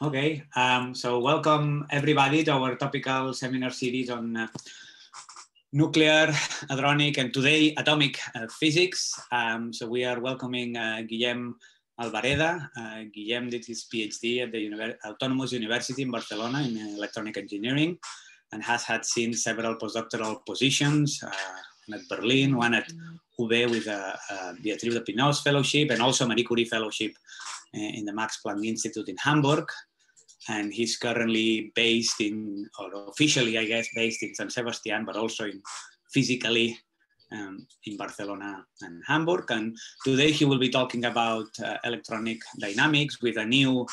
Okay, um, so welcome everybody to our topical seminar series on uh, nuclear, hadronic, and today atomic uh, physics. Um, so we are welcoming uh, Guillem Albareda. Uh, Guillem did his PhD at the Univer Autonomous University in Barcelona in electronic engineering and has had since several postdoctoral positions, uh, at Berlin, one at UB with a, a Beatriu de Pinós Fellowship and also Marie Curie Fellowship uh, in the Max Planck Institute in Hamburg and he's currently based in, or officially, I guess, based in San Sebastian, but also in physically um, in Barcelona and Hamburg. And today he will be talking about uh, electronic dynamics with a new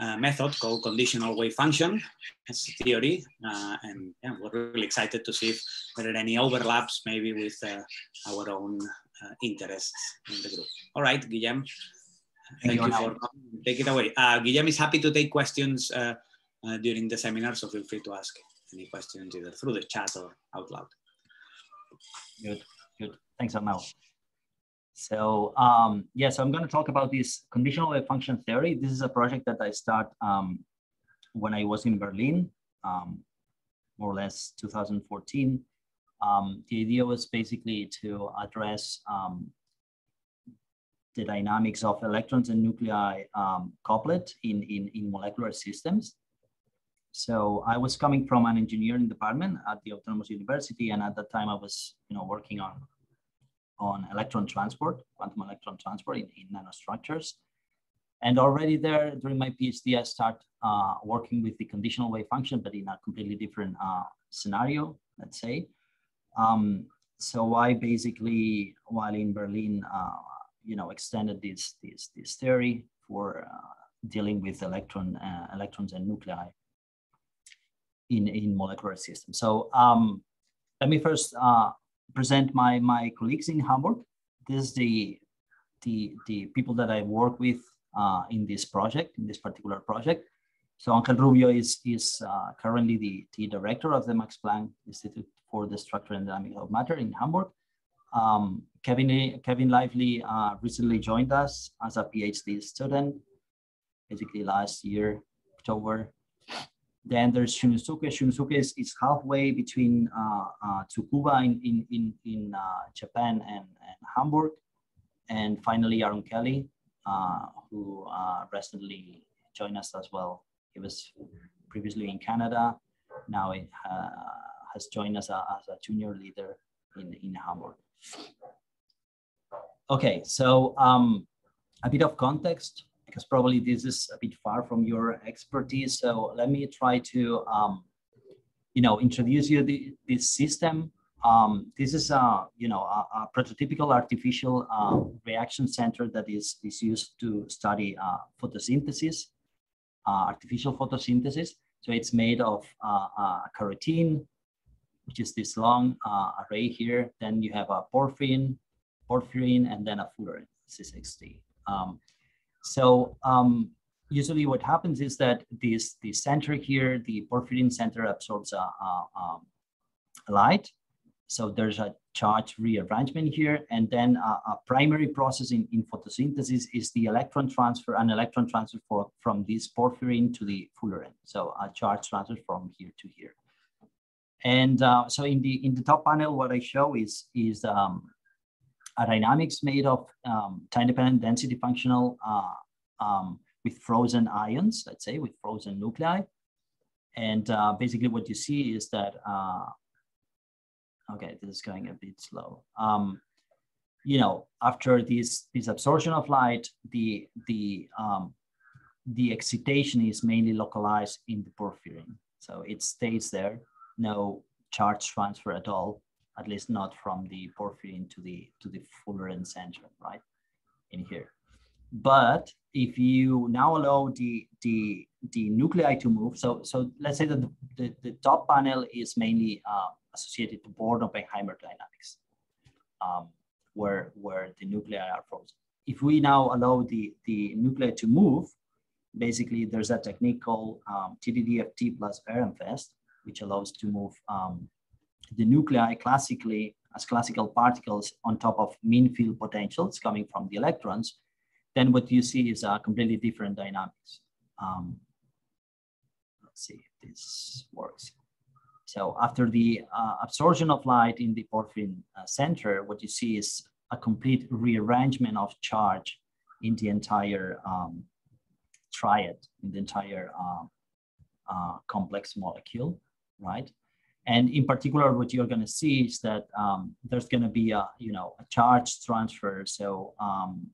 uh, method called conditional wave function as a theory. Uh, and yeah, we're really excited to see if there are any overlaps maybe with uh, our own uh, interests in the group. All right, Guillem, Thank you for coming. Take it away. Uh, Guillem is happy to take questions uh, uh, during the seminar, so feel free to ask any questions either through the chat or out loud. Good, good. Thanks, Arnau. So um, yes, yeah, so I'm going to talk about this conditional wave function theory. This is a project that I start um, when I was in Berlin, um, more or less 2014. Um, the idea was basically to address um, the dynamics of electrons and nuclei um, couplet in, in, in molecular systems. So I was coming from an engineering department at the Autonomous University, and at that time I was, you know, working on on electron transport, quantum electron transport in, in nanostructures. And already there, during my PhD, I start uh, working with the conditional wave function, but in a completely different uh, scenario, let's say. Um, so I basically, while in Berlin, uh, you know extended this this this theory for uh, dealing with electron uh, electrons and nuclei in in molecular systems. So um, let me first uh, present my my colleagues in Hamburg. This is the the the people that I work with uh, in this project in this particular project. So Angel Rubio is is uh, currently the, the director of the Max Planck Institute for the Structure and Dynamics of Matter in Hamburg. Um, Kevin, Kevin Lively uh, recently joined us as a PhD student, basically last year, October. Then there's Shunsuke. Shunsuke is, is halfway between uh, uh, Tsukuba in, in, in, in uh, Japan and, and Hamburg. And finally, Aaron Kelly, uh, who uh, recently joined us as well. He was previously in Canada. Now he has joined us as a junior leader in, in Hamburg. Okay, so um, a bit of context, because probably this is a bit far from your expertise. So let me try to, um, you know, introduce you the, this system. Um, this is a, you know, a, a prototypical artificial uh, reaction center that is, is used to study uh, photosynthesis, uh, artificial photosynthesis. So it's made of uh, uh, carotene, which is this long uh, array here. Then you have a porphyrin, porphyrin, and then a fullerene, C60. Um, so um, usually what happens is that this the center here, the porphyrin center absorbs a, a, a light. So there's a charge rearrangement here. And then a, a, primary process in, in photosynthesis is the electron transfer, an electron transfer for, from this porphyrin to the fullerene. So a charge transfer from here to here. And uh, so in the in the top panel, what I show is is um, a dynamics made of um, time-dependent density functional uh, um, with frozen ions, let's say, with frozen nuclei. And uh, basically what you see is that, uh, okay, this is going a bit slow. Um, you know, after this, this absorption of light, the, the, um, the excitation is mainly localized in the porphyrin. So it stays there, no charge transfer at all at least not from the porphyrin to the to the fullerene center, right? In here. But if you now allow the the the nuclei to move, so so let's say that the, the, the top panel is mainly uh, associated to Born-Oppenheimer dynamics, um, where where the nuclei are frozen. If we now allow the the nuclei to move, basically there's a technique called um, TDDFT plus Ehrenfest, which allows to move um, the nuclei classically as classical particles on top of mean field potentials coming from the electrons, then what you see is a completely different dynamics. Um, let's see if this works. So after the uh, absorption of light in the porphyrin uh, center, what you see is a complete rearrangement of charge in the entire um, triad, in the entire uh, uh complex molecule, right? And in particular, what you're going to see is that um, there's going to be a, you know, a charge transfer. So um,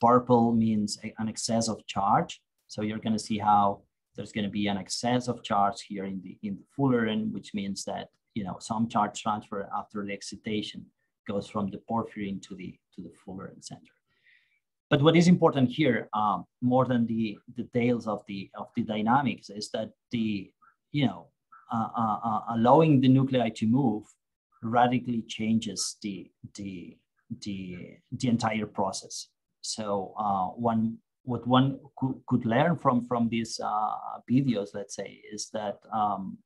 purple means an excess of charge. So you're going to see how there's going to be an excess of charge here in the in the fullerene, which means that you know some charge transfer after the excitation goes from the porphyrin to the to the fullerene center. But what is important here, um, more than the details of the of the dynamics, is that the you know uh, uh, uh, allowing the nuclei to move radically changes the the the, the entire process. So uh, one what one could, could learn from from these uh, videos, let's say, is that um,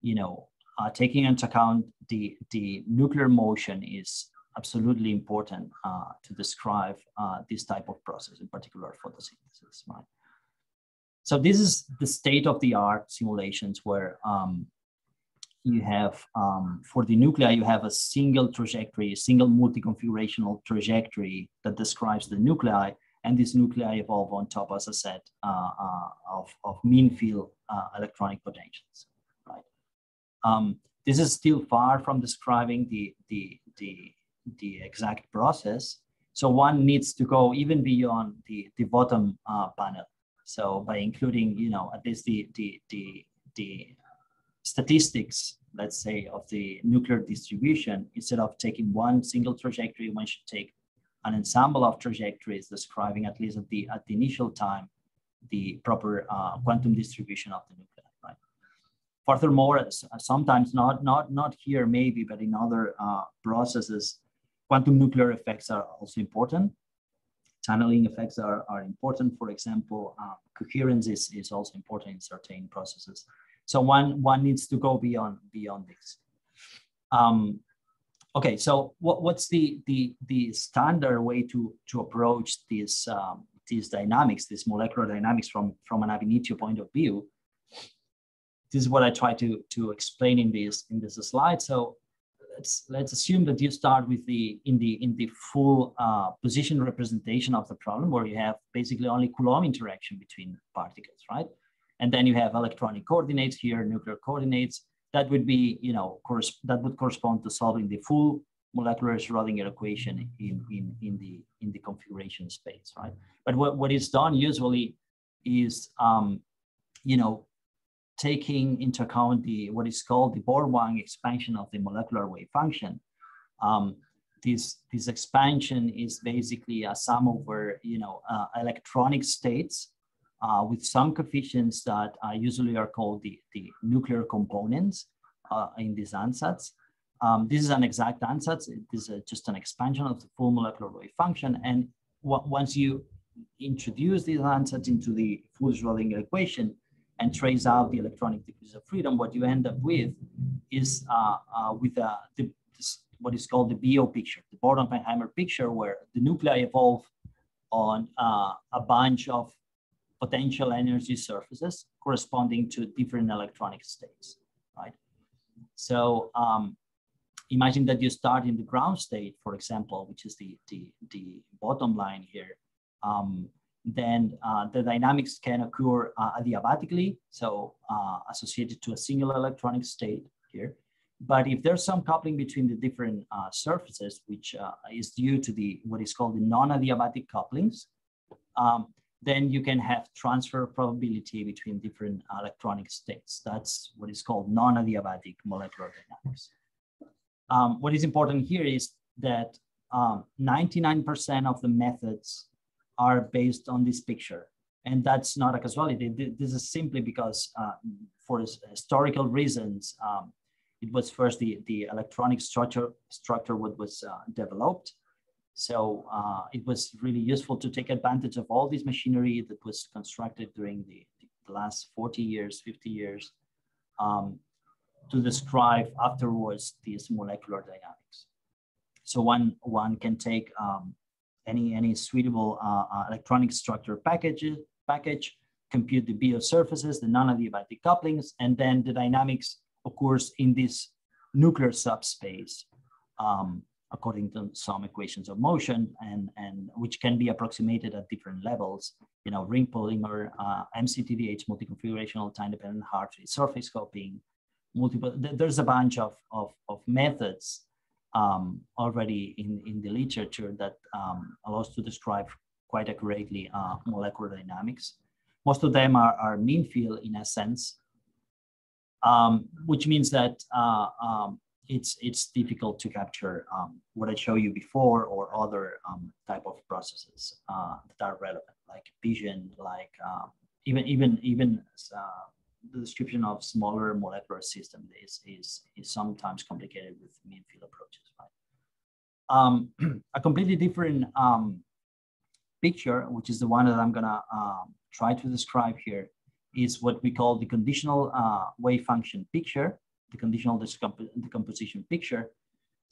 you know taking into account the the nuclear motion is absolutely important to describe this type of process, in particular photosynthesis, right? So this is the state of the art simulations where um, you have, um, for the nuclei, you have a single trajectory, a single multi-configurational trajectory that describes the nuclei, and these nuclei evolve on top, as I said, uh, uh, of, of mean field uh, electronic potentials, right? Um, this is still far from describing the, the, the, the exact process. So one needs to go even beyond the, the bottom uh, panel so by including, you know, at least the, the, the, the statistics, let's say, of the nuclear distribution, instead of taking one single trajectory, one should take an ensemble of trajectories describing at least at the, at the initial time, the proper uh, quantum distribution of the nuclei? Furthermore, sometimes not, not, not here maybe, but in other uh, processes, quantum nuclear effects are also important tunneling effects are, are important. For example, uh, coherence is, is also important in certain processes. So one, one needs to go beyond, beyond this. Um, okay, so what, what's the, the, the standard way to, to approach this, um, these dynamics, this molecular dynamics from, from an ab initio point of view? This is what I try to, to explain in this, in this slide. So let's let's assume that you start with the in the in the full uh, position representation of the problem where you have basically only Coulomb interaction between particles, right? And then you have electronic coordinates here, nuclear coordinates. That would be, you know, that would correspond to solving the full molecular Schrodinger equation in, in, in the in the configuration space, right? But what, what is done usually is um, you know, taking into account the what is called the Born-Huang expansion of the molecular wave function. Um, this, this expansion is basically a sum over you know uh, electronic states uh, with some coefficients that uh, usually are called the, the nuclear components uh, in these ansatz. Um, this is an exact ansatz. It is a, just an expansion of the full molecular wave function. And once you introduce these ansatz into the full Schrodinger equation, and trace out the electronic degrees of freedom, what you end up with is uh, uh, with a, the, this, what is called the BO picture, the Born-Oppenheimer picture, where the nuclei evolve on uh, a bunch of potential energy surfaces corresponding to different electronic states, right? So um, imagine that you start in the ground state, for example, which is the, the, the bottom line here. Um, then uh, the dynamics can occur uh, adiabatically, so uh, associated to a single electronic state here. But if there's some coupling between the different uh, surfaces, which uh, is due to the what is called the non-adiabatic couplings, um, then you can have transfer probability between different electronic states. That's what is called non-adiabatic molecular dynamics. Um, what is important here is that 99% um, of the methods are based on this picture. And that's not a casualty. This is simply because uh, for historical reasons, um, it was first the, the electronic structure, structure what was uh, developed. So uh, it was really useful to take advantage of all this machinery that was constructed during the, the last 40 years, 50 years, um, to describe afterwards these molecular dynamics. So one, one can take um, any any suitable uh, uh, electronic structure package package compute the BO surfaces, the non-adiabatic couplings, and then the dynamics occurs in this nuclear subspace um, according to some equations of motion and, and which can be approximated at different levels, you know, ring polymer, uh, MCTDH, multi-configurational time-dependent Hartree surface hopping, multiple, there's a bunch of, of, of methods um, already in, in the literature that um, allows to describe quite accurately uh, molecular dynamics. Most of them are, are mean field in a sense, um, which means that uh, um, it's it's difficult to capture um, what I showed you before or other um, type of processes uh, that are relevant, like vision, like um, even even even uh, the description of smaller molecular systems is, is, is sometimes complicated with mean field approaches, right? Um, a completely different um, picture, which is the one that I'm gonna um, try to describe here, is what we call the conditional uh, wave function picture, the conditional decomp decomposition picture.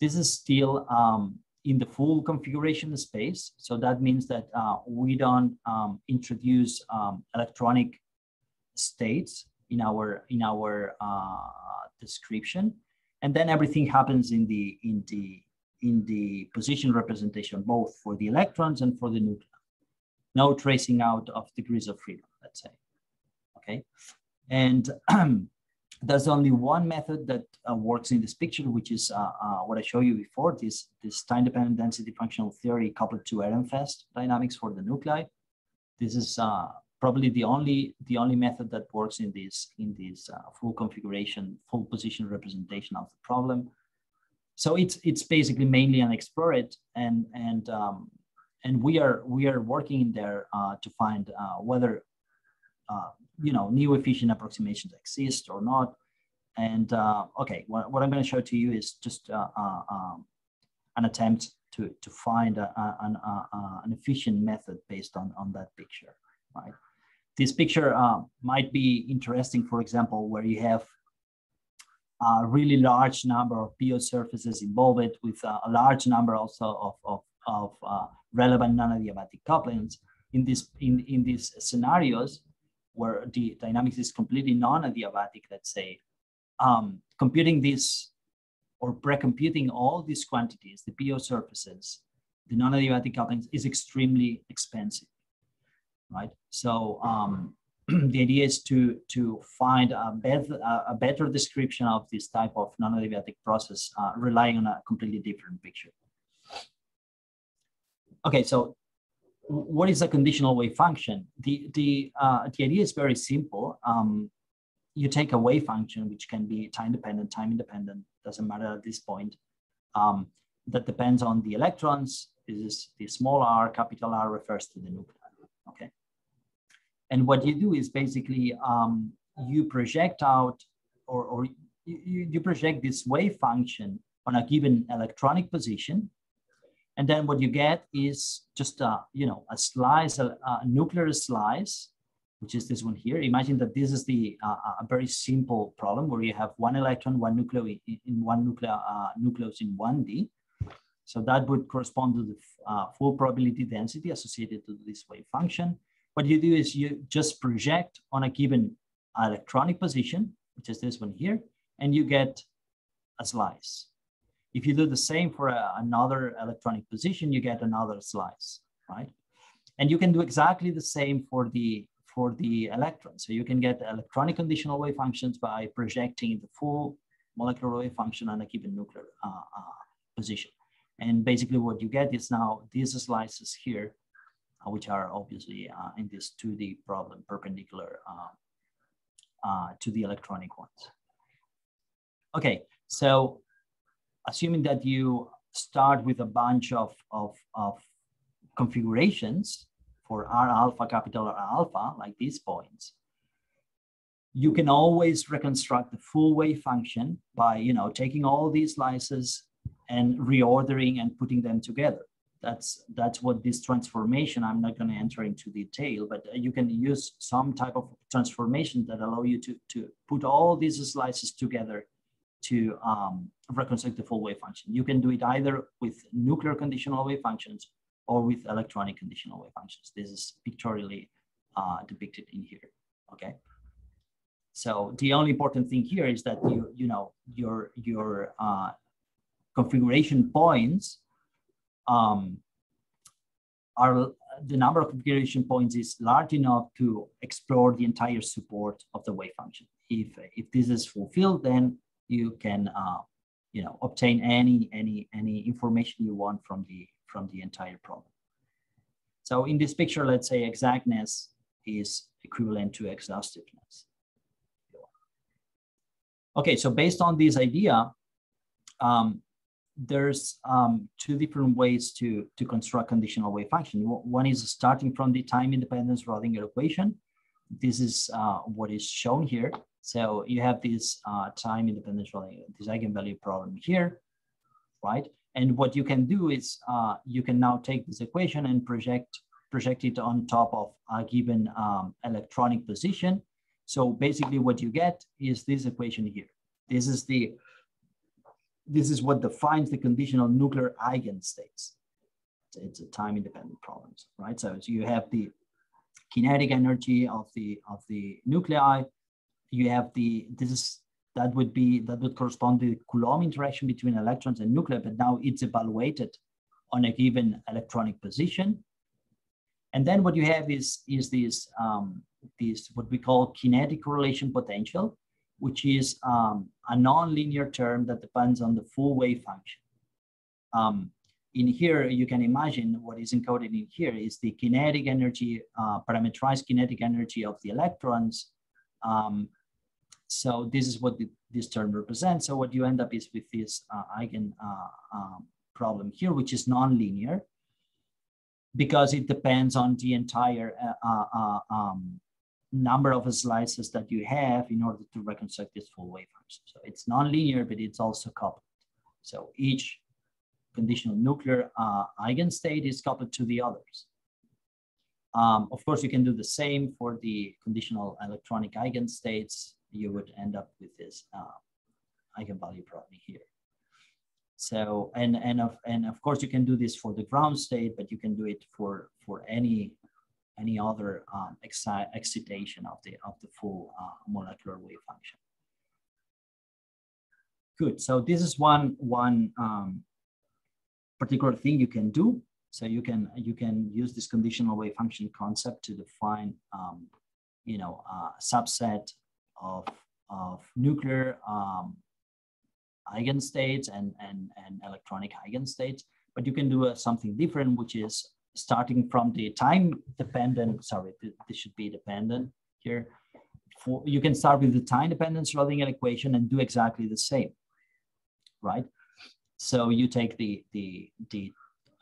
This is still um, in the full configuration space. So that means that uh, we don't um, introduce um, electronic states in our in our uh, description, and then everything happens in the in the in the position representation, both for the electrons and for the nuclei. No tracing out of degrees of freedom, let's say. Okay, and there's only one method that uh, works in this picture, which is uh, uh, what I showed you before, this, this time-dependent density functional theory coupled to Ehrenfest dynamics for the nuclei. This is uh, probably the only the only method that works in this in this uh, full configuration, full position representation of the problem. So it's it's basically mainly an explore it, and and um, and we are we are working in there uh, to find uh, whether uh, you know new efficient approximations exist or not. And uh, okay, what, what I'm going to show to you is just uh, um, an attempt to to find a, a, an, an efficient method based on on that picture, right? This picture uh, might be interesting, for example, where you have a really large number of BO surfaces involved with uh, a large number also of, of, of uh, relevant non-adiabatic couplings. In, this, in, in these scenarios where the dynamics is completely non-adiabatic, let's say, um, computing this or pre-computing all these quantities, the BO surfaces, the non-adiabatic couplings is extremely expensive right? So um, the idea is to to find a better a better description of this type of non-adiabatic process, uh, relying on a completely different picture. Okay, so what is a conditional wave function? The the uh, the idea is very simple. Um, you take a wave function which can be time dependent, time independent, doesn't matter at this point. Um, that depends on the electrons. This is the small r, capital R refers to the nucleus. Okay. And what you do is basically um, you project out or, or you, you project this wave function on a given electronic position. And then what you get is just a, you know, a slice, a, a nuclear slice, which is this one here. Imagine that this is the uh, a very simple problem where you have one electron, one nucleus in one nuclear uh, nucleus in 1D. So that would correspond to the uh, full probability density associated to this wave function. What you do is you just project on a given electronic position, which is this one here, and you get a slice. If you do the same for a, another electronic position, you get another slice, right? And you can do exactly the same for the for the electrons. So you can get electronic conditional wave functions by projecting the full molecular wave function on a given nuclear uh, uh, position. And basically what you get is now these slices here which are obviously uh, in this 2D problem perpendicular uh, to the electronic ones. Okay, so assuming that you start with a bunch of, of, of configurations for R alpha, capital R alpha, like these points, you can always reconstruct the full wave function by you know taking all these slices and reordering and putting them together that's that's what this transformation i'm not going to enter into detail but you can use some type of transformation that allow you to to put all these slices together to um, reconstruct the full wave function you can do it either with nuclear conditional wave functions or with electronic conditional wave functions this is pictorially uh, depicted in here, okay? So the only important thing here is that you, you know, your, your uh, configuration points um, are the number of configuration points is large enough to explore the entire support of the wave function. If, if this is fulfilled, then you can uh, you know, obtain any, any, any information you want from the, from the entire problem. So in this picture, let's say exactness is equivalent to exhaustiveness. Okay, so based on this idea, um, there's um, two different ways to, to construct conditional wave function. One is starting from the time independence Schrodinger equation. This is uh, what is shown here. So you have this uh, time independence Schrodinger, this eigenvalue problem here, right? And what you can do is uh, you can now take this equation and project project it on top of a given um, electronic position. So basically what you get is this equation here. This is the this is what defines the conditional nuclear eigenstates. It's a time independent problem, right? So, so you have the kinetic energy of the of the nuclei. You have the this is that would be that would correspond to the Coulomb interaction between electrons and nuclei, but now it's evaluated on a given electronic position. And then what you have is is this um, this what we call kinetic correlation potential, which is um, a nonlinear term that depends on the full wave function. Um, in here, you can imagine what is encoded in here is the kinetic energy, uh, parameterized kinetic energy of the electrons. Um, so this is what the, this term represents. So what you end up is with this uh, eigen uh, um, problem here, which is nonlinear because it depends on the entire uh, uh, uh, um, number of slices that you have in order to reconstruct this full wave function. So it's nonlinear, but it's also coupled. So each conditional nuclear uh, eigenstate is coupled to the others. Um, of course, you can do the same for the conditional electronic eigenstates. You would end up with this uh, eigenvalue problem here. So, and, and, of, and of course you can do this for the ground state, but you can do it for, for any any other um, excitation of the, of the full uh, molecular wave function. Good, so this is one, one um, particular thing you can do. So you can, you can use this conditional wave function concept to define, um, you know, a subset of, of nuclear um, eigenstates and, and, and electronic eigenstates. But you can do a, something different, which is starting from the time dependent, sorry, this should be dependent here. For, you can start with the time dependent Schrodinger equation and do exactly the same, right? So you take the, the, the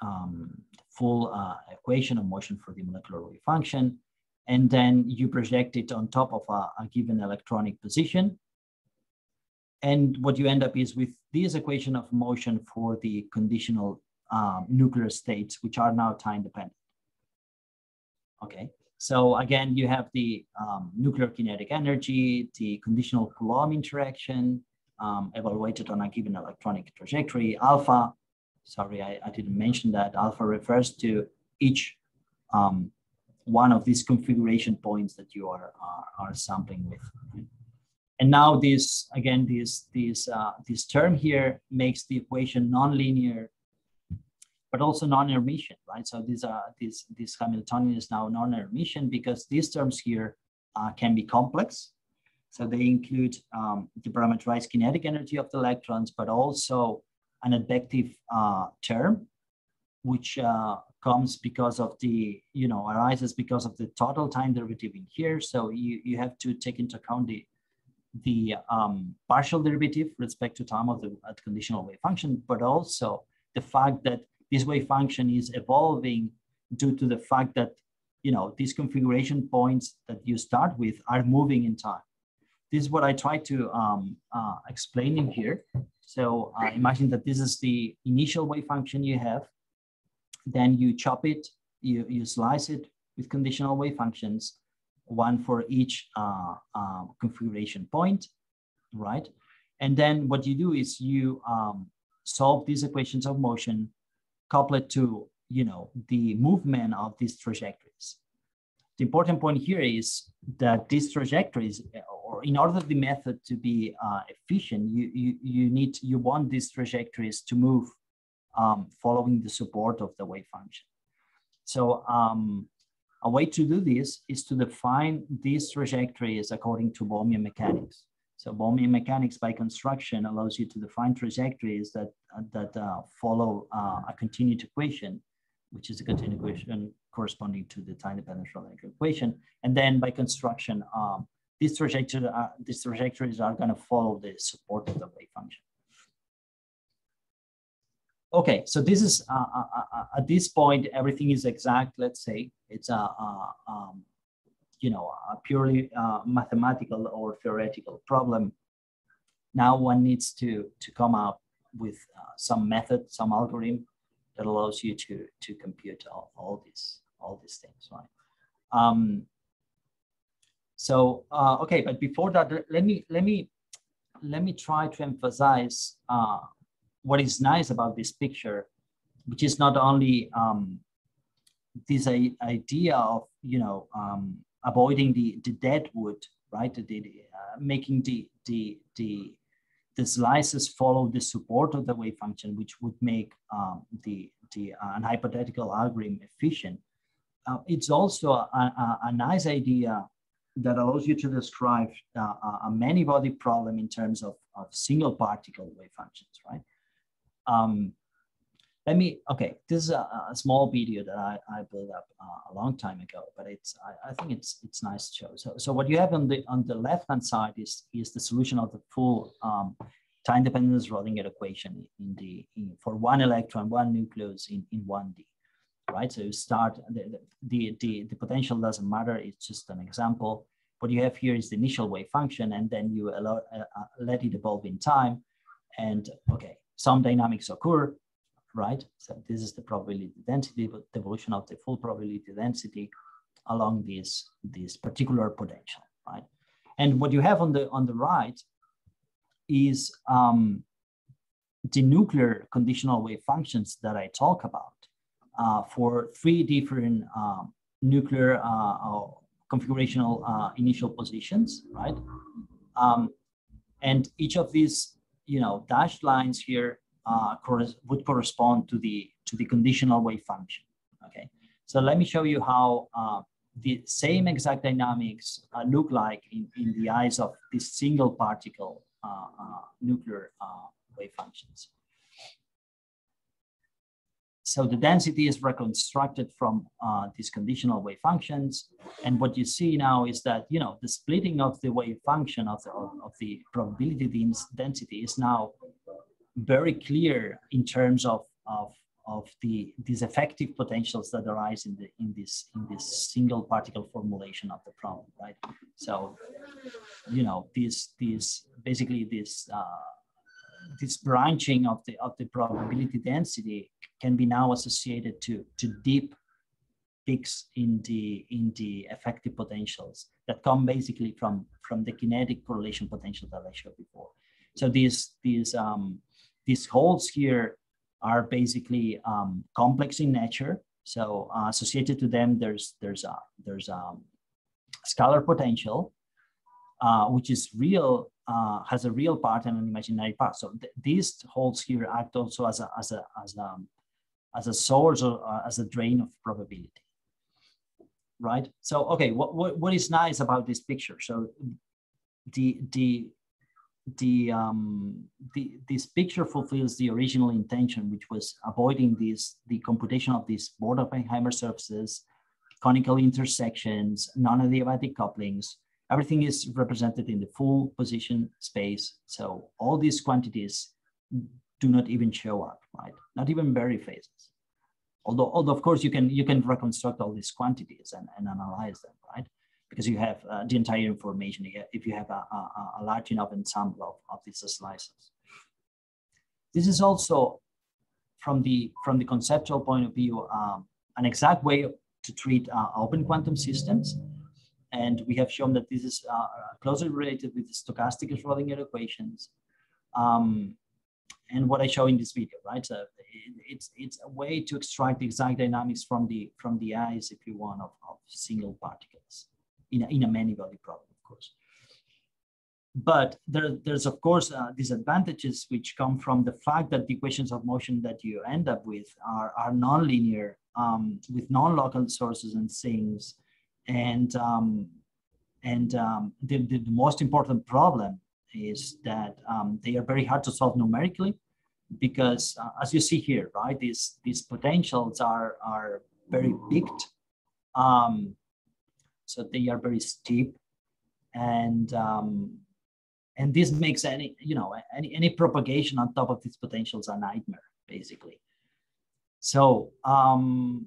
um, full uh, equation of motion for the molecular wave function, and then you project it on top of a, a given electronic position. And what you end up is with this equation of motion for the conditional um, nuclear states, which are now time dependent. Okay, so again, you have the um, nuclear kinetic energy, the conditional Coulomb interaction um, evaluated on a given electronic trajectory, alpha. Sorry, I, I didn't mention that. Alpha refers to each um, one of these configuration points that you are, are, are sampling with. And now this, again, this, this, uh, this term here makes the equation nonlinear but also non-Hermitian, right? So these are this this Hamiltonian is now non-Hermitian because these terms here uh, can be complex. So they include um, the parameterized kinetic energy of the electrons, but also an advective uh, term, which uh, comes because of the, you know, arises because of the total time derivative in here. So you, you have to take into account the, the um, partial derivative respect to time of the conditional wave function, but also the fact that this wave function is evolving due to the fact that you know these configuration points that you start with are moving in time. This is what I try to um, uh, explain in here. So uh, imagine that this is the initial wave function you have. Then you chop it, you, you slice it with conditional wave functions, one for each uh, uh configuration point, right? And then what you do is you um, solve these equations of motion coupled to you know the movement of these trajectories the important point here is that these trajectories, or in order the method to be uh, efficient, you, you, you need, you want these trajectories to move um, following the support of the wave function. So um, a way to do this is to define these trajectories according to Bohmian mechanics. So Bohmian mechanics by construction allows you to define trajectories that, uh, that uh, follow uh, a continued equation, which is a continued equation corresponding to the time-dependent Schrodinger equation. And then by construction, um, these, trajectories are, these trajectories are going to follow the support of the wave function. Okay, so this is, uh, uh, uh, uh, at this point, everything is exact, let's say. It's a, a um, you know, a purely uh, mathematical or theoretical problem. Now one needs to, to come up with uh, some method, some algorithm that allows you to, to compute all, all these, all these things, right? Um, so, okay, but before that, let me, let me, let me try to emphasize what is nice about this picture, which is not only um, this idea of you know um, avoiding the, the dead wood, right? The, the uh, making the the the the slices follow the support of the wave function, which would make um, the the uh, an hypothetical algorithm efficient. Uh, it's also a, a, a, nice idea that allows you to describe uh, a many body problem in terms of, of single particle wave functions, right? Um, let me, okay, this is a, a small video that I, I built up uh, a long time ago, but it's, I, I, think it's, it's nice to show. So, so what you have on the, on the left-hand side is, is the solution of the full um, time dependence Schrodinger equation in the, in, for one electron, one nucleus in, in 1D, right? So you start, the, the, the, the potential doesn't matter, it's just an example. What you have here is the initial wave function, and then you allow, uh, uh, let it evolve in time. And okay, some dynamics occur, right? So this is the probability density, but the evolution of the full probability density along this, this particular potential, right? And what you have on the, on the right is um, the nuclear conditional wave functions that I talk about uh, for three different um, nuclear uh, configurational uh, initial positions, right? Um, and each of these you know, dashed lines here uh, would correspond to the to the conditional wave function. Okay, so let me show you how uh, the same exact dynamics uh, look like in, in the eyes of this single particle uh, uh, nuclear wave functions. So the density is reconstructed from uh, these conditional wave functions. And what you see now is that, you know, the splitting of the wave function of the, of the probability density is now very clear in terms of, of, of the, these effective potentials that arise in, the, in, this, in this single particle formulation of the problem, right? So, you know, this, this basically this, uh, this branching of the of the probability density can be now associated to to deep peaks in the in the effective potentials that come basically from from the kinetic correlation potential that I showed before. So these these um, these holes here are basically um, complex in nature. So uh, associated to them, there's there's a there's a scalar potential, uh, which is real uh, has a real part and an imaginary part. So th these holes here act also as a as a as a as a source or uh, as a drain of probability, right? So okay, what, what what is nice about this picture? So the the the um the this picture fulfills the original intention, which was avoiding this the computation of these Born-Oppenheimer surfaces, conical intersections, non-adiabatic couplings, everything is represented in the full position space. So all these quantities do not even show up, right? Not even Berry phases. Although, although of course you can you can reconstruct all these quantities and, and analyze them, right? Because you have uh, the entire information if you have a, a, a large enough ensemble of, of these slices. This is also from the from the conceptual point of view um, an exact way to treat uh, open quantum systems and we have shown that this is uh, closely related with the stochastic Schrodinger equations. Um, and what I show in this video, right? So it's it's a way to extract the exact dynamics from the from the eyes, if you want, of, of single particles in a, in a many body problem, of course. But there, there's of course uh, disadvantages which come from the fact that the equations of motion that you end up with are, are nonlinear um, with non-local sources and things. And, um, and um, the, the, the, most important problem is that um, they are very hard to solve numerically because uh, as you see here, right, these, these potentials are, are very peaked. Um, so they are very steep. And um, and this makes any you know any, any propagation on top of these potentials a nightmare basically. So um,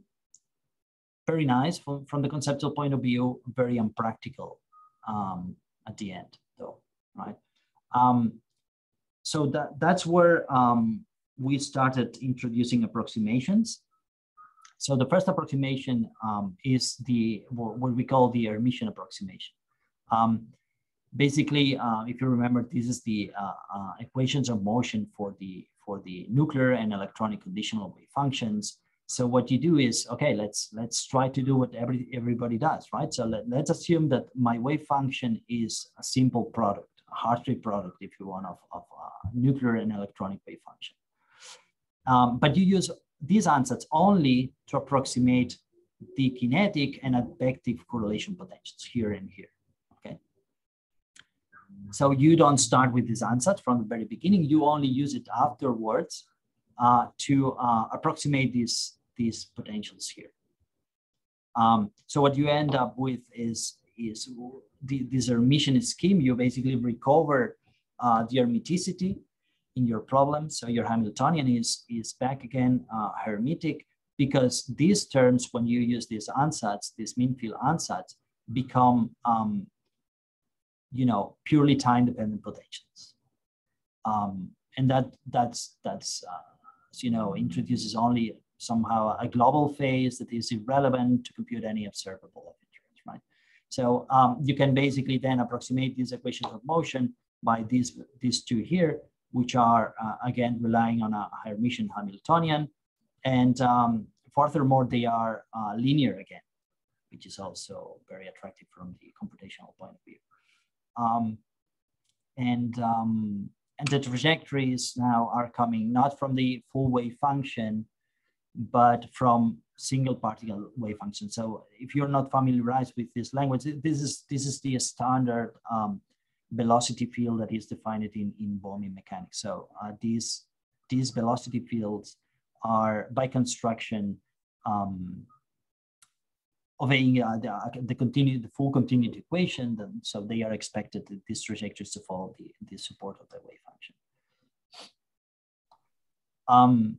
very nice from, from the conceptual point of view very unpractical um, at the end though right? Um, so that that's where um, we started introducing approximations so the first approximation um, is the what we call the Hermitian approximation. Um, basically, uh, if you remember, this is the uh, uh, equations of motion for the for the nuclear and electronic conditional wave functions. So what you do is, okay, let's let's try to do what every everybody does, right? So let, let's assume that my wave function is a simple product, a Hartree product, if you want, of, of uh, nuclear and electronic wave function. Um, but you use these ansatz only to approximate the kinetic and advective correlation potentials here and here. Okay. So you don't start with this ansatz from the very beginning. You only use it afterwards uh, to uh, approximate these, these potentials here. Um, so what you end up with is, is the, this Hermitian scheme. You basically recover uh, the hermiticity in your problem. So your Hamiltonian is, is back again uh, hermitic because these terms, when you use these ansatz, these mean field ansatz, become um, you know, purely time dependent potentials. Um, and that that's that's uh, you know introduces only somehow a global phase that is irrelevant to compute any observable of interest, right? So um, you can basically then approximate these equations of motion by these these two here, which are uh, again relying on a Hermitian Hamiltonian, and um, furthermore they are uh, linear again, which is also very attractive from the computational point of view. Um, and, um, and the trajectories now are coming not from the full wave function, but from single particle wave function. So if you're not familiarized with this language, this is, this is the standard um, velocity field that is defined in, in Bohmian mechanics. So uh, these, these velocity fields are by construction um, obeying uh, the, uh, the continued, the full continued equation, then, so they are expected that these trajectories to follow the, the support of the wave function. Um,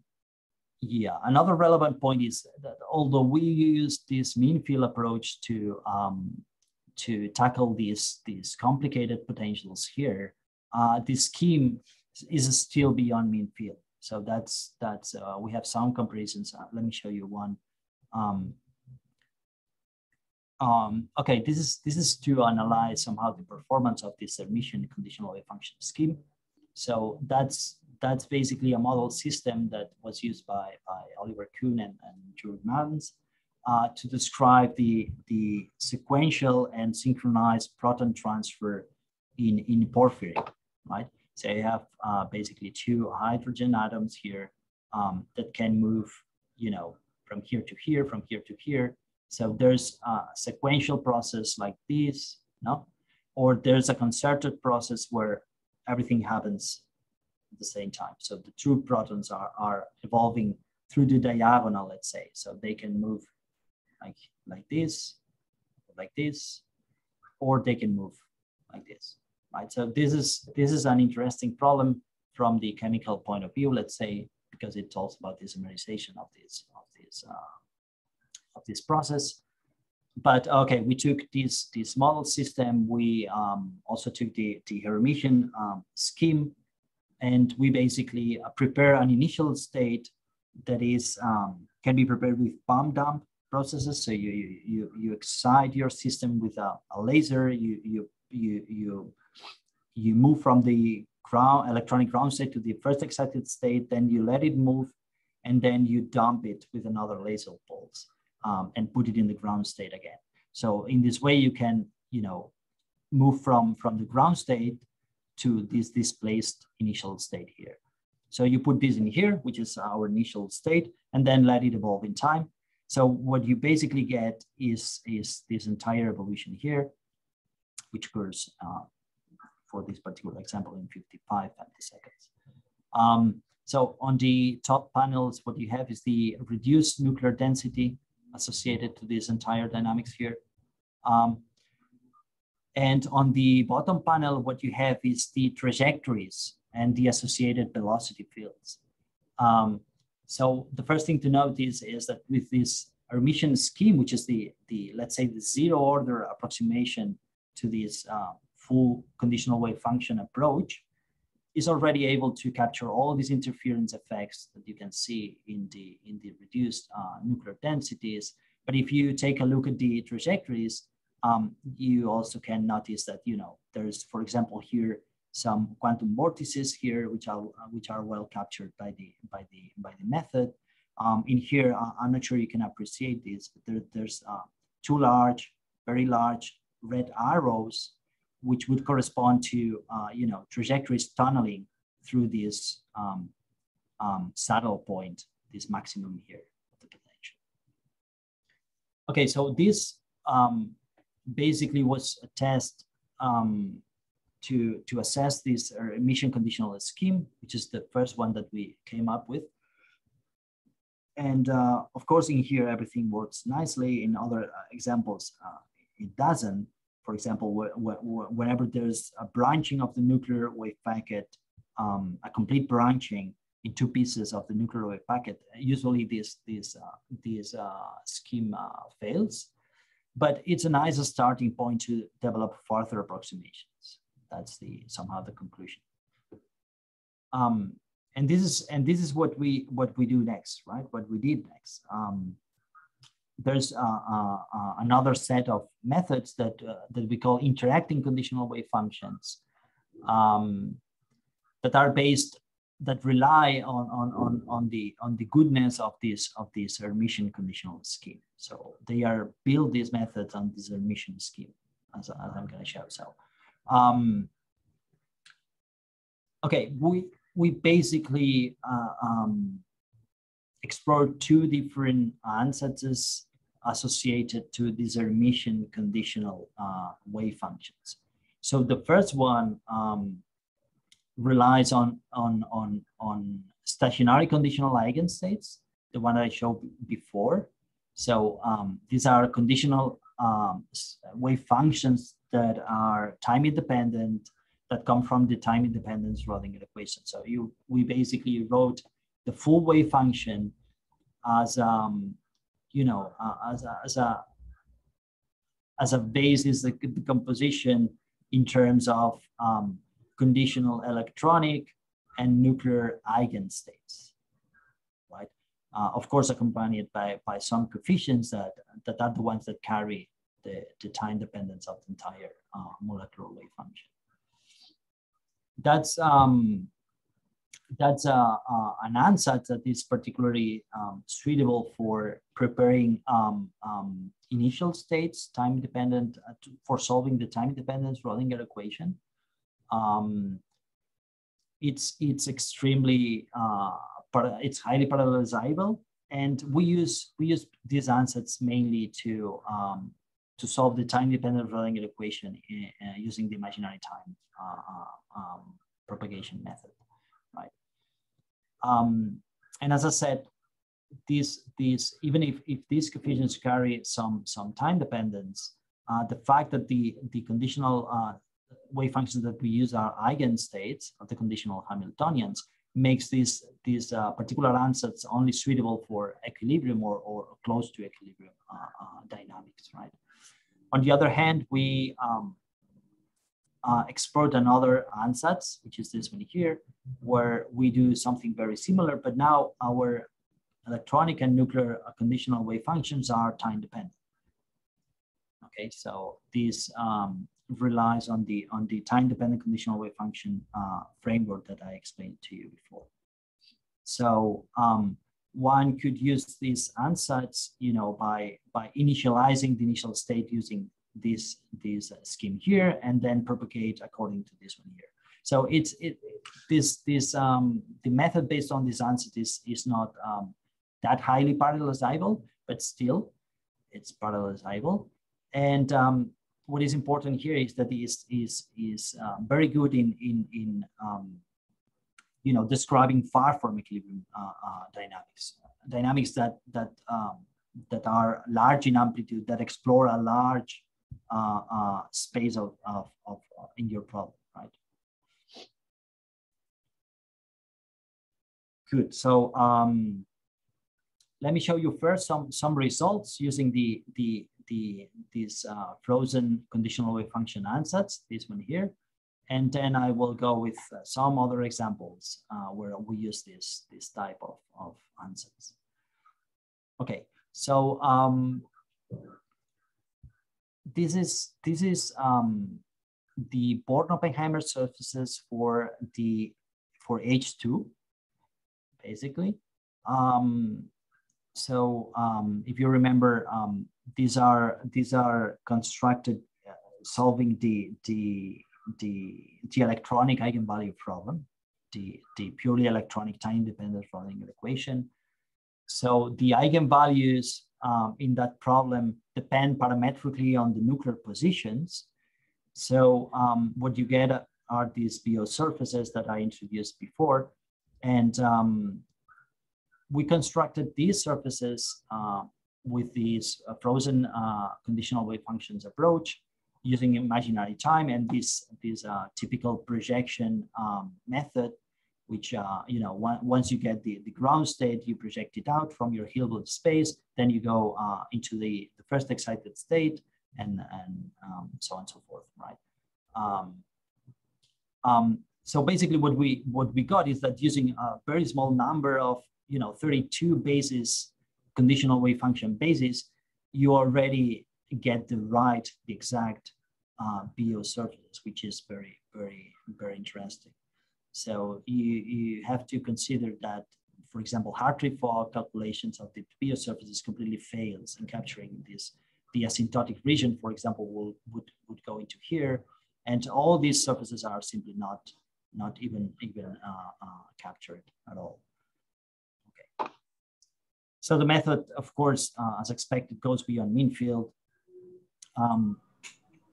yeah, another relevant point is that although we use this mean field approach to um, to tackle these these complicated potentials here, uh, this scheme is still beyond mean field. So that's that's uh, we have some comparisons. Uh, let me show you one. Um, um, okay, this is this is to analyze somehow the performance of this Hermitian conditional wave function scheme. So that's that's basically a model system that was used by, by Oliver Kuhn and, and Drew Martens uh, to describe the, the sequential and synchronized proton transfer in, in porphyry, right? So you have uh, basically two hydrogen atoms here um, that can move, you know, from here to here, from here to here, so there's a sequential process like this, no? Or there's a concerted process where everything happens at the same time. So the two protons are, are evolving through the diagonal, let's say. So they can move like, like this, like this, or they can move like this, right? So this is, this is an interesting problem from the chemical point of view, let's say, because it talks about isomerization of this, of this uh, of this process. But okay, we took this, this model system. We um, also took the, the Hermitian um, scheme and we basically uh, prepare an initial state that is um, can be prepared with pump dump processes. So you you you excite your system with a, a laser. You you you you you move from the ground electronic ground state to the first excited state. Then you let it move and then you dump it with another laser pulse um, and put it in the ground state again. So in this way, you can, you know, move from, from the ground state to this displaced initial state here. So you put this in here, which is our initial state, and then let it evolve in time. So what you basically get is, is this entire evolution here, which occurs uh, for this particular example in 55 femtoseconds. Um, so on the top panels, what you have is the reduced nuclear density associated to this entire dynamics here. Um, and on the bottom panel, what you have is the trajectories and the associated velocity fields. Um, so the first thing to note is, that with this Hermitian scheme, which is the, the let's say the zero order approximation to this uh, full conditional wave function approach, is already able to capture all these interference effects that you can see in the in the reduced uh, nuclear densities. But if you take a look at the trajectories, um, you also can notice that you know there's, for example, here some quantum vortices here, which are which are well captured by the by the by the method. Um, in here, uh, I'm not sure you can appreciate this, but there, there's uh, two large, very large red arrows which would correspond to uh, you know trajectories tunneling through this um, um, saddle point, this maximum here of the potential. Okay, so this um, basically was a test um, to, to assess this uh, Hermitian conditional scheme, which is the first one that we came up with. And uh, of course, in here, everything works nicely. In other uh, examples, uh, it doesn't for example, wh wh whenever there's a branching of the nuclear wave packet, um, a complete branching in two pieces of the nuclear wave packet, usually this, this, uh, this scheme fails. But it's a nice starting point to develop further approximations. That's the somehow the conclusion. Um, and this is and this is what we what we do next, right? What we did next. Um, there's uh, uh, uh, another set of methods that, that we call interacting conditional wave functions um, that are based that rely on, on, on, on, the, on the goodness of this, of this Hermitian conditional scheme. So they are build these methods on this Hermitian scheme, as, as I'm going to show. So, um, okay, we, we basically uh, um, explore two different ansatz associated to these Hermitian conditional uh, wave functions. So the first one um, relies on, on, on, on stationary conditional eigenstates, the one I showed before. So um, these are conditional um, wave functions that are time independent, that come from the time independent Schrodinger equation. So you, we basically wrote the full wave function as um, you know, uh, as, a, as a as a basis, the, the composition in terms of um, conditional electronic and nuclear eigenstates, right? Uh, of course, accompanied by, by some coefficients that, that are the ones that carry the, the time dependence of the entire uh, molecular wave function. That's um, that's a, a, an ansatz that is particularly um, suitable for preparing um, um, initial states, time dependent, uh, to, for solving the time dependent Schrodinger equation. Um, it's it's extremely uh, it's highly parallelizable, and we use we use these ansatz mainly to um, to solve the time dependent Schrodinger equation in, uh, using the imaginary time uh, uh, um, propagation method. Um, and as I said, these, these, even if, if these coefficients carry some, some time dependence, uh, the fact that the, the conditional uh, wave functions that we use are eigenstates of the conditional Hamiltonians makes these, these uh, particular ansatz only suitable for equilibrium or, or close to equilibrium dynamics, right? On the other hand, we um, uh, export another ansatz, which is this one here, where we do something very similar, but now our electronic and nuclear conditional wave functions are time dependent. Okay, so this um, relies on the on the time dependent conditional wave function uh, framework that I explained to you before. So um, one could use these ansatz, you know, by by initializing the initial state using this this scheme here, and then propagate according to this one here. So it's it this this um, the method based on this ansatz is is not um, that highly parallelizable, but still it's parallelizable. And um, what is important here is that is is is uh, very good in in in um, you know describing far from equilibrium uh, uh, dynamics, dynamics that that um, that are large in amplitude that explore a large uh, space of, of, of in your problem, right? Good. So um, let me show you first some some results using the the the these uh, frozen conditional wave function ansatz, this one here, and then I will go with uh, some other examples uh, where we use this this type of of ansatz. Okay, so um, this is this is um, the Born-Oppenheimer surfaces for the for H2 basically. Um, so um, if you remember, um, these are these are constructed uh, solving the the the the electronic eigenvalue problem, the the purely electronic time dependent Schrodinger equation. So the eigenvalues um, in that problem depend parametrically on the nuclear positions. So um, what you get are these BO surfaces that I introduced before. And um, we constructed these surfaces uh, with this uh, frozen uh, conditional wave functions approach using imaginary time and this, this uh, typical projection um, method, which, uh, you know, one, once you get the, the ground state, you project it out from your Hilbert space, then you go uh, into the, the first excited state and, and um, so on and so forth, right? Um, um so basically what we what we got is that using a very small number of you know 32 basis conditional wave function basis, you already get the right, the exact uh, surfaces, which is very, very, very interesting. So you, you have to consider that, for example, Hartree-Fock calculations of the BO surfaces completely fails in capturing this. The asymptotic region, for example, will, would, would go into here. And all these surfaces are simply not not even even uh, uh, captured at all. Okay. So the method, of course, uh, as expected, goes beyond mean field. Um,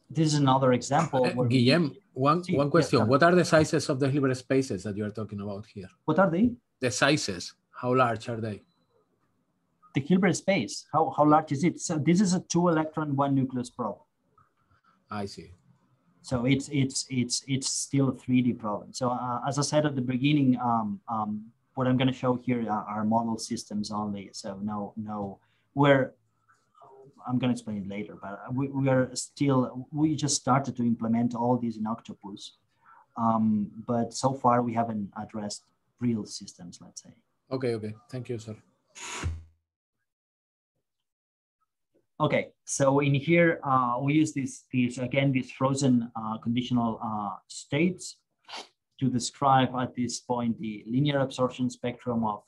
this is another example. Uh, Guillem, one, one question. Yes, what are the sizes of the Hilbert spaces that you are talking about here? What are they? The sizes. How large are they? The Hilbert space. How, how large is it? So this is a two electron, one nucleus problem. I see. So it's it's it's it's still a 3D problem. So uh, as I said at the beginning, um, um, what I'm going to show here are, are, model systems only. So no no we're I'm going to explain it later, but we, we are still we just started to implement all these in Octopus, um, but so far we haven't addressed real systems. Let's say. Okay. Okay. Thank you, sir. Okay, so in here, uh, we use this, these again, these frozen uh, conditional uh, states to describe at this point the linear absorption spectrum of,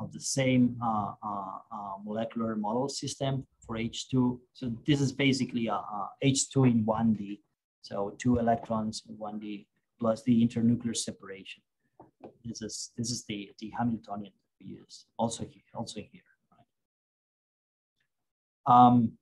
of, the same uh, uh, uh, molecular model system for H2. So this is basically a, a H2 in 1D. So two electrons in 1D plus the internuclear separation. This is this is the, the Hamiltonian that we use also here, also here. Um,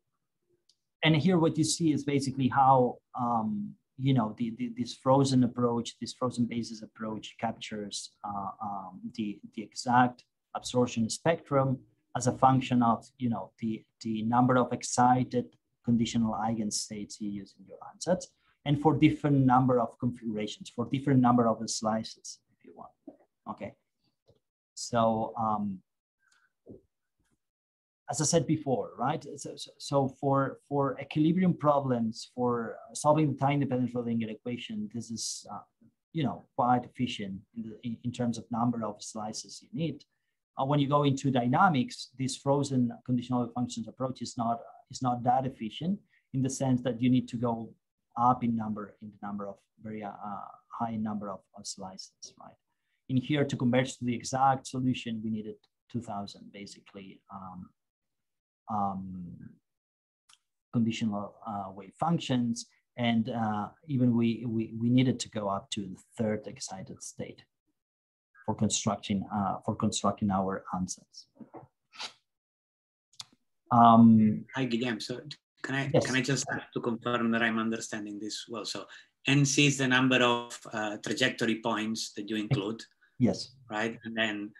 and here what you see is basically how, um, you know, the, the, this frozen approach, this frozen basis approach captures uh, um, the, the exact absorption spectrum as a function of, you know, the, the number of excited conditional eigenstates you use in your ansatz and for different number of configurations, for different number of slices, if you want. Okay. So um, as I said before, right? So, so, for for equilibrium problems, for solving the time-dependent Schrodinger equation, this is uh, you know quite efficient in, the, in, terms of number of slices you need. Uh, when you go into dynamics, this frozen conditional functions approach is not is not that efficient in the sense that you need to go up in number in the number of very uh, high number of, of slices, right? In here to converge to the exact solution, we needed 2000, basically, um, um, conditional uh, wave functions. And uh, even we, we, we needed to go up to the third excited state for constructing, uh, for constructing our ansatz. Um, Hi, Guillem. So can I, yes. can I just to confirm that I'm understanding this well? So NC is the number of uh, trajectory points that you include. Yes. Right. And then,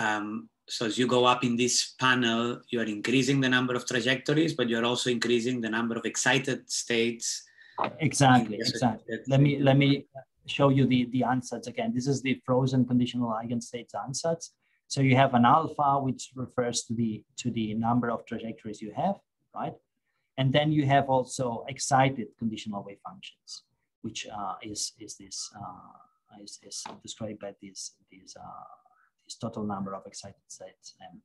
um, so as you go up in this panel, you are increasing the number of trajectories, but you're also increasing the number of excited states. Exactly. Exactly. Let me let me show you the the ansatz again. This is the frozen conditional eigenstates ansatz. So you have an alpha, which refers to the to the number of trajectories you have, right? And then you have also excited conditional wave functions which uh, is is this uh, is, is described by this this uh, this total number of excited states m.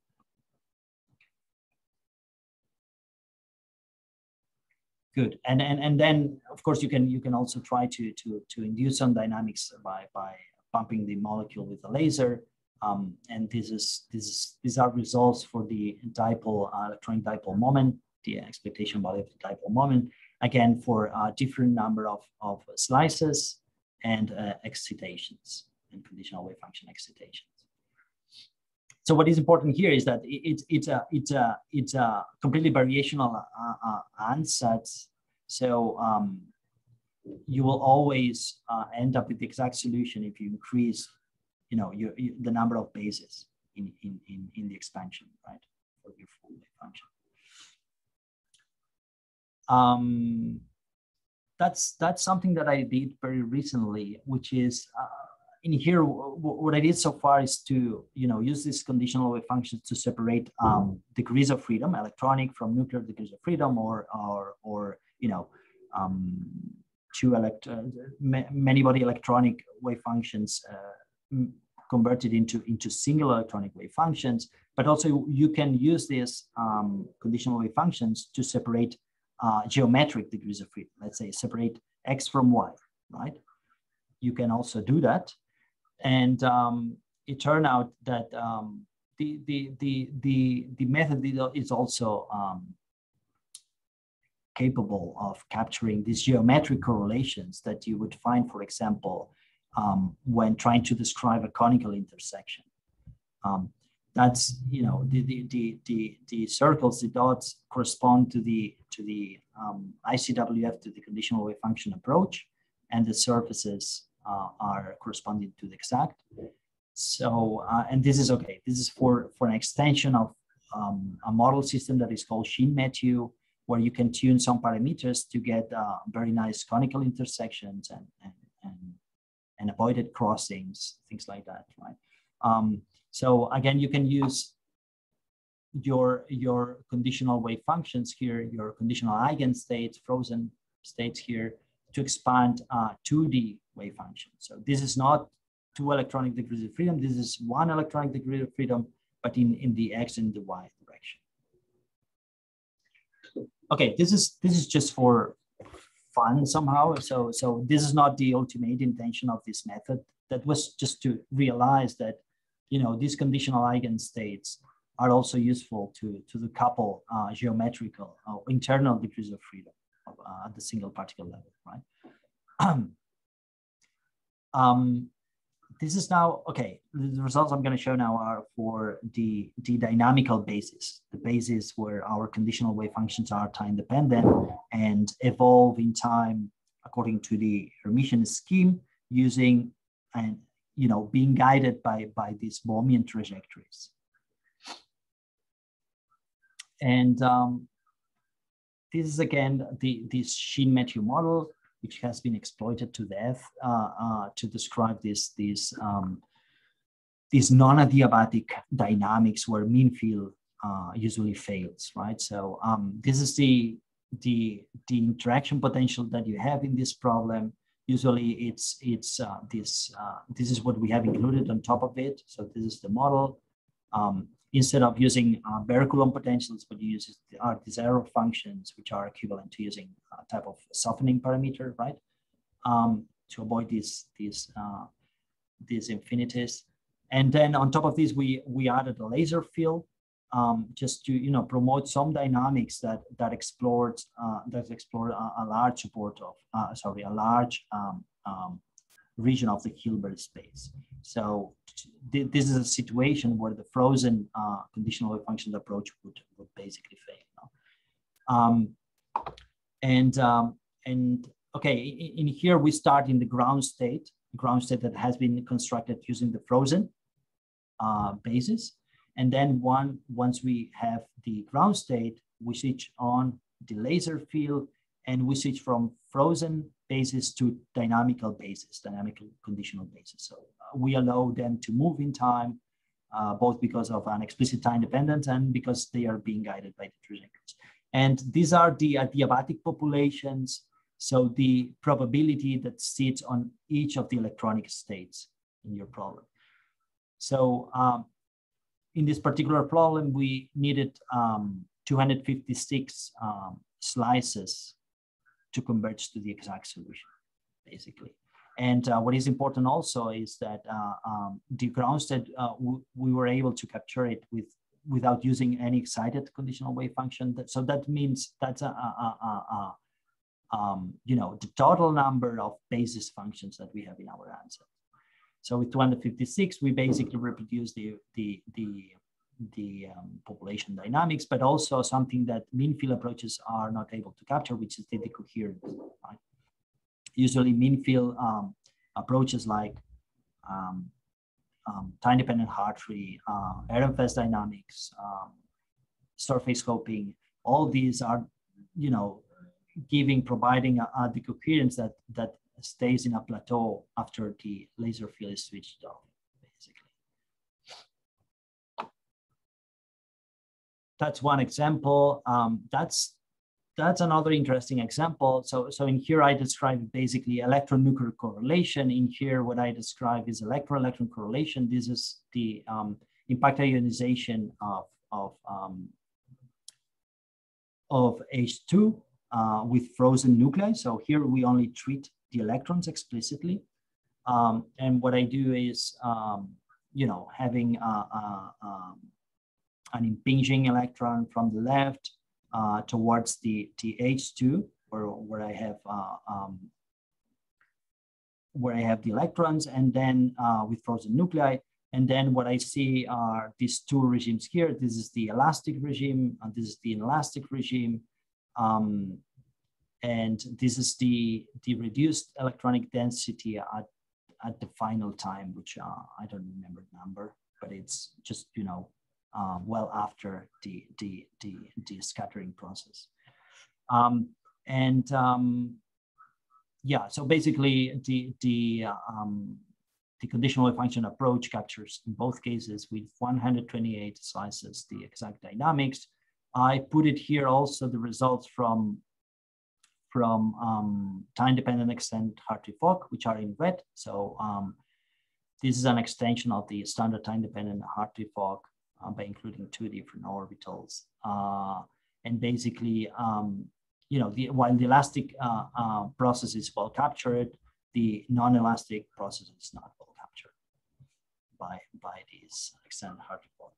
Good, and and and then of course you can you can also try to to to induce some dynamics by by pumping the molecule with a laser. Um, and this is this is these are results for the dipole uh, electronic dipole moment, the expectation value of the dipole moment again for a different number of, of slices and uh, excitations and conditional wave function excitations. So what is important here is that it's it's a it's a it's a completely variational uh, uh, ansatz. So um, you will always uh, end up with the exact solution if you increase, you know, your, your the number of bases in, in in in the expansion, right, for your function um, that's that's something that I did very recently, which is uh, in here. what I did so far is to you know use these conditional wave functions to separate um, degrees of freedom, electronic from nuclear degrees of freedom, or or or you know um, two elect uh, many body electronic wave functions uh, converted into into single electronic wave functions. But also you can use these um, conditional wave functions to separate uh, geometric degrees of freedom. Let's say separate x from y, right? You can also do that. And um, it turned out that um, the, the, the, the, the method is also um, capable of capturing these geometric correlations that you would find, for example, um, when trying to describe a conical intersection. Um, that's you know the the the the, the circles the dots correspond to the to the um, ICWF to the conditional wave function approach and the surfaces are corresponding to the exact. So uh, and this is okay. This is for for an extension of um, a model system that is called Shin-Metiu where you can tune some parameters to get uh, very nice conical intersections and and and, and avoided crossings things like that right? Um, so again, you can use your, your conditional wave functions here, your conditional eigenstates, frozen states here, to expand uh, 2D wave function. So this is not two electronic degrees of freedom. This is one electronic degree of freedom, but in, in the X and the Y direction. Okay, this is this is just for fun somehow. So so this is not the ultimate intention of this method. That was just to realize that you know, these conditional eigenstates are also useful to, to the couple uh, geometrical uh, internal degrees of freedom of, uh, at the single particle level, right? um, this is now, okay, the results I'm gonna show now are for the, the dynamical basis, the basis where our conditional wave functions are time dependent and evolve in time according to the Hermitian scheme using and you know, being guided by, by these Bohmian trajectories. And um, this is again the this Shin-Metiu model, which has been exploited to death uh, uh, to describe this this um, these non-adiabatic dynamics where mean field uh, usually fails, right? So um, this is the the the interaction potential that you have in this problem usually it's it's uh, this uh, this is what we have included on top of it. So this is the model. Um, instead of using uh, potentials, but you use these error functions, which are equivalent to using a type of softening parameter, right? Um, to avoid these these uh, these infinities. And then on top of this, we, we added a laser field um, just to you know promote some dynamics that that explored uh, that explored a, a, large support of uh, sorry a large um, um, region of the Hilbert space. So th this is a situation where the frozen uh, conditional wave function approach would, would basically fail. Um, and um, and okay, in, in, here we start in the ground state, ground state that has been constructed using the frozen uh, basis. And then one, once we have the ground state, we switch on the laser field and we switch from frozen basis to dynamical basis, dynamical conditional basis. So uh, we allow them to move in time, uh, both because of an explicit time dependence and because they are being guided by the trajectories. And these are the adiabatic populations. So the probability that sits on each of the electronic states in your problem. So um, in this particular problem, we needed um, 256 um, slices to converge to the exact solution, basically. And uh, what is important also is that uh, um, the grounds that uh, we were able to capture it with without using any excited conditional wave function. So that means that's a, a, a um, you know, the total number of basis functions that we have in our ansatz. So with 256, we basically reproduce the, the, the, the um, population dynamics, but also something that mean field approaches are not able to capture, which is the decoherence. Right? Usually mean field um, approaches like um, um time-dependent heart Hartree, uh, Ehrenfest dynamics, um, surface hopping, all these are, you know, giving, providing a, a decoherence that, that stays in a plateau after the laser field is switched off, basically. That's one example. Um, that's that's another interesting example. So, so in here I describe basically electron-nuclear correlation. In here, what I describe is electron-electron correlation. This is the um, impact ionization of, of, um, of H2 uh, with frozen nuclei. So here we only treat the electrons explicitly. Um, and what I do is, um, you know, having a, a, um, an impinging electron from the left uh, towards the, the H2, where, where I have uh, um, where I have the electrons, and then uh, with frozen nuclei. And then what I see are these two regimes here. This is the elastic regime, and this is the inelastic regime. Um, and this is the, the reduced electronic density at, at the final time, which uh, I don't remember the number, but it's just, you know, uh, well after the, the, the, the scattering process. Um, and um, yeah, so basically the, the, um, the conditional function approach captures in both cases with 128 slices the exact dynamics. I put it here also the results from from um, time-dependent extent Hartree-Fock, which are in red. So um, this is an extension of the standard time-dependent Hartree-Fock uh, by including two different orbitals. Uh, and basically, um, you know, the, while the elastic uh, uh process is well captured, the non-elastic process is not well captured by, by these extended Hartree-Fock.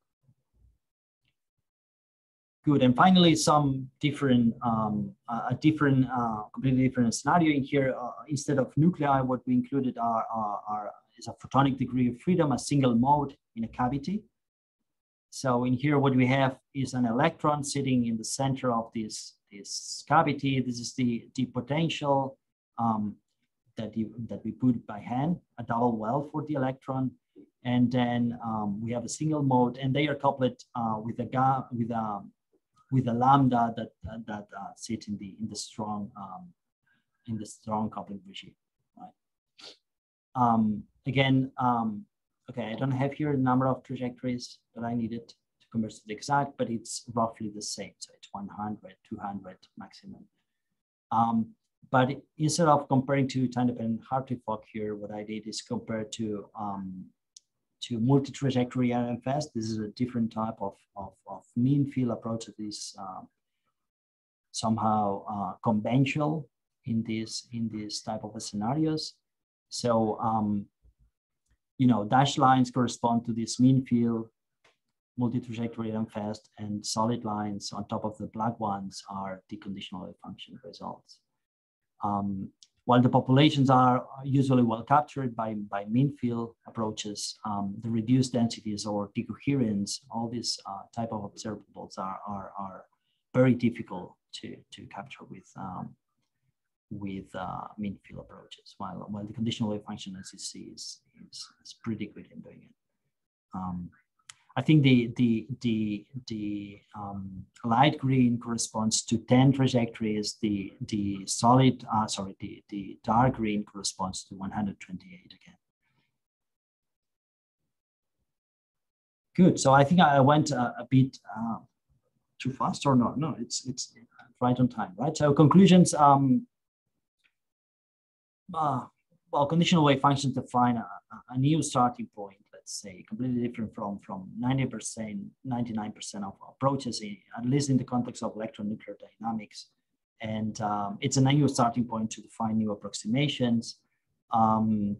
Good. And finally, some different, um, a different, uh, completely different scenario in here. Uh, instead of nuclei, what we included are, are, are, is a photonic degree of freedom, a single mode in a cavity. So in here, what we have is an electron sitting in the center of this, this cavity. This is the, the potential um, that, you, that we put by hand, a double well for the electron. And then um, we have a single mode, and they are coupled uh, with a with a with a lambda that uh, that uh, sit in the in the strong um, in the strong coupling regime, right? Um, again, um, okay, I don't have here the number of trajectories that I needed to convert to the exact, but it's roughly the same. So it's 100, 200 maximum. Um, but instead of comparing to time-dependent Hartree-Fock here, what I did is compare to um, to multi-trajectory Ehrenfest. This is a different type of, of, of mean field approach that is uh, somehow uh, conventional in this in this type of scenarios. So um, you know, dashed lines correspond to this mean field, multi-trajectory Ehrenfest, and solid lines on top of the black ones are the conditional function results. Um, while the populations are usually well captured by, by mean field approaches, um, the reduced densities or decoherence, all these uh, type of observables are, are, are very difficult to, to capture with, um, with uh, mean field approaches, while, while the conditional wave function, as you see, is, is, is pretty good in doing it. Um, I think the the the the um, light green corresponds to 10 trajectories. The the solid uh, sorry the the dark green corresponds to 128 again. Good. So I think I went a, a bit uh, too fast or not? No, it's it's right on time, right? So conclusions. Um, uh, well, conditional wave functions define a, a new starting point let's say, completely different from, from 90%, 99% of approaches, in, at least in the context of electronuclear dynamics. And um, it's a new starting point to define new approximations. Um,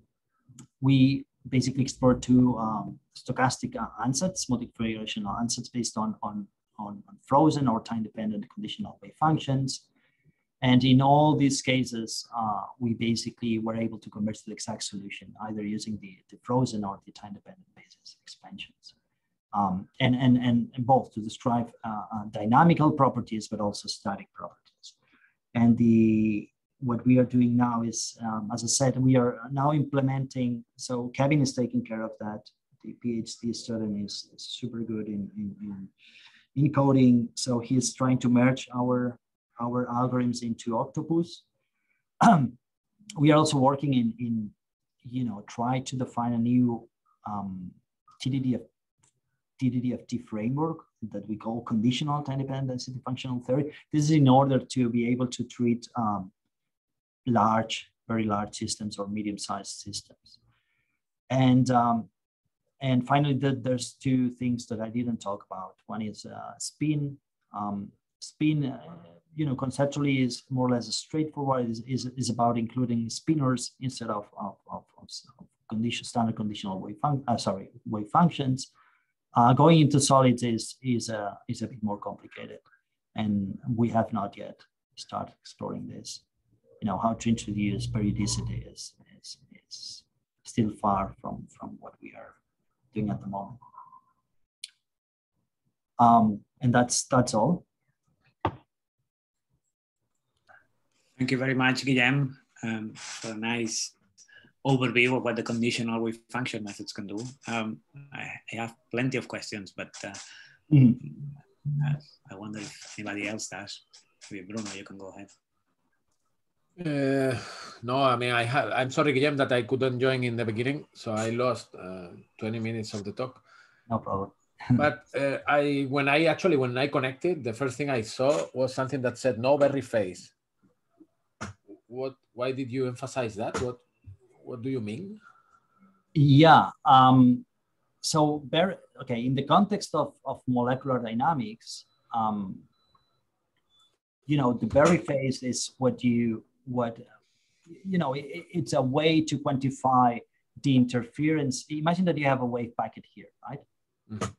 we basically explore two um, stochastic uh, ansatz, multi-configurational ansatz based on, on, on, on frozen or time-dependent conditional wave functions. And in all these cases, uh, we basically were able to converge to the exact solution, either using the, the frozen or the time-dependent basis expansions. Um, and, and, and both to describe uh, uh, dynamical properties, but also static properties. And the what we are doing now is, um, as I said, we are now implementing, so Kevin is taking care of that. The PhD student is, is super good in, in, in, in coding. So he's trying to merge our our algorithms into Octopus. we are also working in, in, you know, try to define a new um, TDDF, TDDFT framework that we call conditional time-dependent density functional theory. This is in order to be able to treat um, large, very large systems or medium-sized systems. And um, and finally, the, there's two things that I didn't talk about. One is uh, spin. Um, spin uh, you know, conceptually is more or less straightforward. is is, is about including spinors instead of of, of, of condition standard conditional wave fun uh, sorry wave functions. Uh, going into solids is is a is a bit more complicated, and we have not yet started exploring this. You know how to introduce periodicity is is, is still far from from what we are doing at the moment. Um, and that's that's all. Thank you very much, Guillem, um, for a nice overview of what the conditional wave function methods can do. Um, I, I, have plenty of questions, but uh, mm. uh, I wonder if anybody else does. Maybe Bruno, you can go ahead. Uh, no, I mean, I have, I'm sorry, Guillem, that I couldn't join in the beginning. So I lost uh, 20 minutes of the talk. No problem. but uh, I, when I actually, when I connected, the first thing I saw was something that said no Berry phase what why did you emphasize that? What what do you mean? Yeah um, so very okay in the context of, of molecular dynamics um, you know the Berry phase is what you what you know it, it's a way to quantify the interference. Imagine that you have a wave packet here right? Mm-hmm.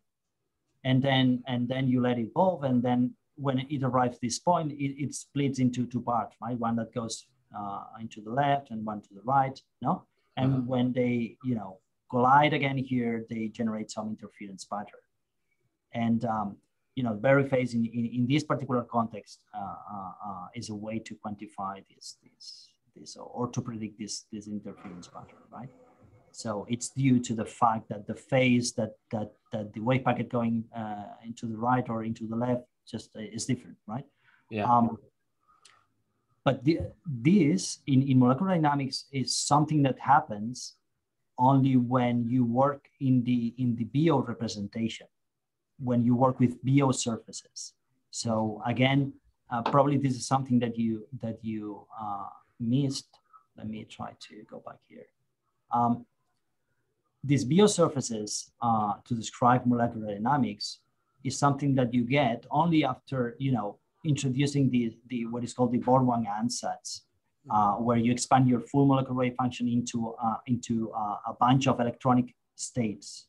and then and then you let it evolve and then when it arrives this point it, it splits into two parts right? One that goes uh, into the left and one to the right, no? And uh-huh. when they, you know, collide again here, they generate some interference pattern. And, um, you know, Berry phase in, in, in, this particular context uh, uh, uh, is a way to quantify this, this, this or to predict this, this interference pattern, right? So it's due to the fact that the phase that, that, that the wave packet going uh, into the right or into the left just is different, right? Yeah. Um, but the, this in, in molecular dynamics is something that happens only when you work in the in the BO representation, when you work with BO surfaces. So again, uh, probably this is something that you that you uh, missed. Let me try to go back here. Um, these BO surfaces uh, to describe molecular dynamics is something that you get only after you know introducing the, the what is called the Born-Huang ansatz uh, where you expand your full molecular wave function into, uh, into uh, a bunch of electronic states,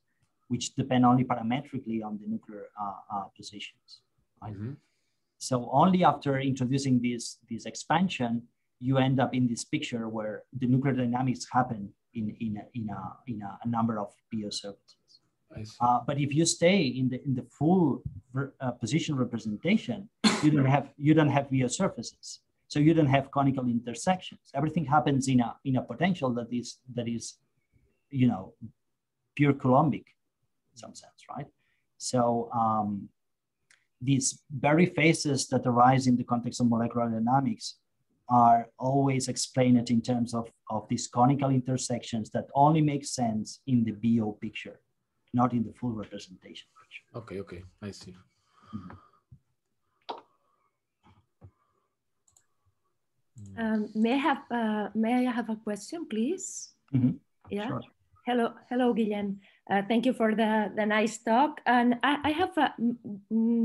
which depend only parametrically on the nuclear uh, uh, positions. Right? Mm-hmm. So only after introducing this, this expansion, you end up in this picture where the nuclear dynamics happen in, in, a, in, a, in a, a number of BO surfaces. Uh, but if you stay in the in the full uh, position representation, you don't have you don't have BO surfaces. So you don't have conical intersections. Everything happens in a in a potential that is that is, you know, pure Coulombic, in some sense, right? So um, these Berry phases that arise in the context of molecular dynamics are always explained in terms of, of these conical intersections that only make sense in the BO picture, not in the full representation. Okay, okay, I see. Mm -hmm. Um, may I have uh, may I have a question, please? Mm -hmm. Yeah. Sure. Hello, hello, Guillem. Uh, thank you for the the nice talk. And I, I have a,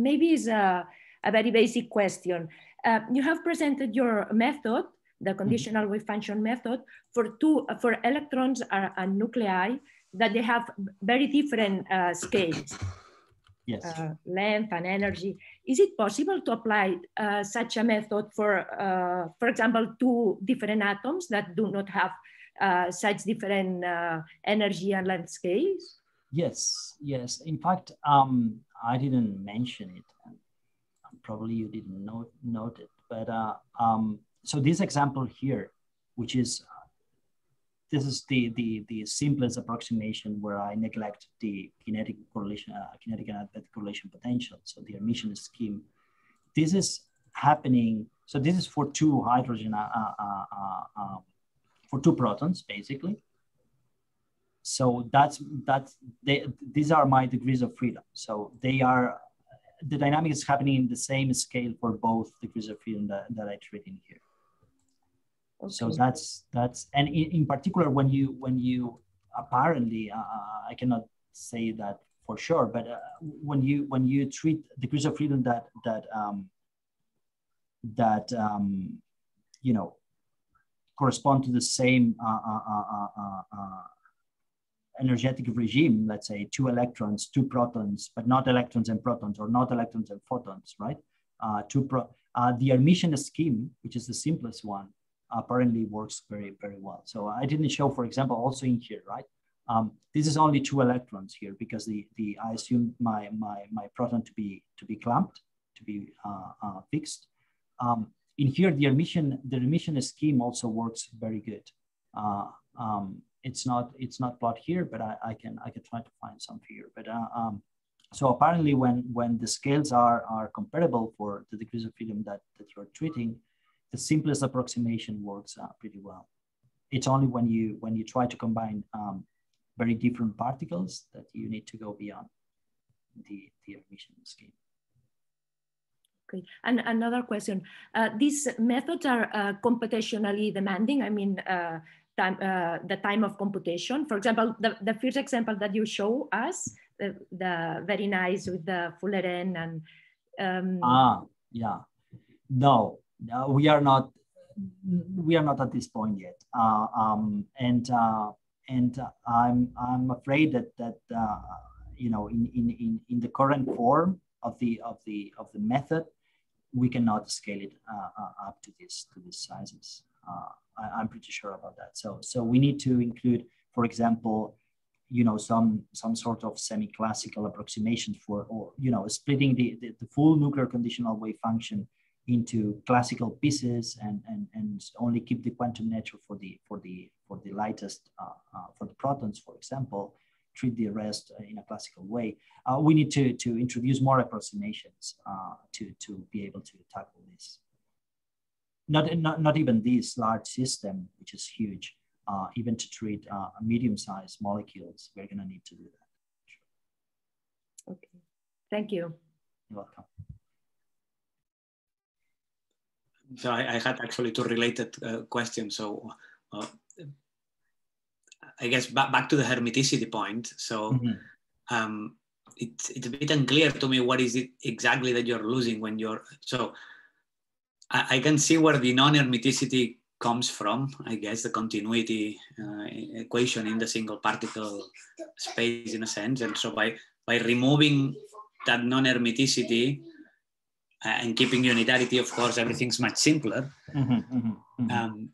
maybe is a a very basic question. Uh, you have presented your method, the mm-hmm. conditional wave function method, for two for electrons and nuclei that they have very different uh, scales yes. uh, length and energy. Is it possible to apply uh, such a method for, uh, for example, two different atoms that do not have uh, such different uh, energy and length scales? Yes, yes. In fact, um, I didn't mention it. Probably you didn't note, note it. But uh, um, so this example here, which is this is the, the, the simplest approximation where I neglect the kinetic correlation, uh, kinetic and advective correlation potential. So the Hermitian scheme. This is happening. So this is for two hydrogen, uh, uh, uh, uh for two protons, basically. So that's that's they, these are my degrees of freedom. So they are the dynamic is happening in the same scale for both degrees of freedom that, that I treat in here. Okay. So that's that's and in, in, particular when you when you apparently uh, I cannot say that for sure, but uh, when you when you treat degrees of freedom that that um, that um, you know correspond to the same uh, uh, uh, uh, energetic regime, let's say two electrons, two protons, but not electrons and protons, or not electrons and photons, right? two pro- the Hermitian scheme, which is the simplest one, apparently works very, very well. So I didn't show, for example, also in here, right? Um, this is only two electrons here because the, the I assume my, my, my proton to be, to be clamped, to be uh, uh, fixed. Um, in here, the Hermitian, the Hermitian scheme also works very good. Uh, um, it's not it's not plot here, but I, I can I can try to find some here. But uh, um, so apparently, when when the scales are are comparable for the degrees of freedom that that you're treating, the simplest approximation works uh, pretty well. It's only when you when you try to combine um, very different particles that you need to go beyond the, the Hermitian scheme. Okay, and another question. Uh, these methods are uh, computationally demanding. I mean, uh, time, uh, the time of computation. For example, the, the first example that you show us, the, the very nice with the Fullerene and. Um, ah, yeah. No, uh, we are not we are not at this point yet, uh, um, and uh, and I'm I'm afraid that that you know in, in in in the current form of the of the of the method, we cannot scale it up to this to these sizes. I, am pretty sure about that. So so we need to include, for example, you know some some sort of semi-classical approximation for or you know splitting the, the, the full nuclear conditional wave function into classical pieces and, and, and only keep the quantum nature for the, for the, for the lightest, uh, uh, for the protons, for example, treat the rest in a classical way. Uh, we need to, to introduce more approximations uh, to, to be able to tackle this. Not, not, not even this large system, which is huge, uh, even to treat uh, medium-sized molecules, we're gonna need to do that. Sure. Okay, thank you. You're welcome. So I, I, had actually two related uh, questions. So uh, I guess back, back to the hermiticity point. So mm -hmm. um, it's, it's a bit unclear to me what is it exactly that you're losing when you're, so I, I can see where the non-hermiticity comes from, I guess, the continuity uh, equation in the single particle space in a sense. And so by, by removing that non-hermeticity and keeping unitarity, of course, everything's much simpler. Mm-hmm, mm-hmm, mm-hmm. Um,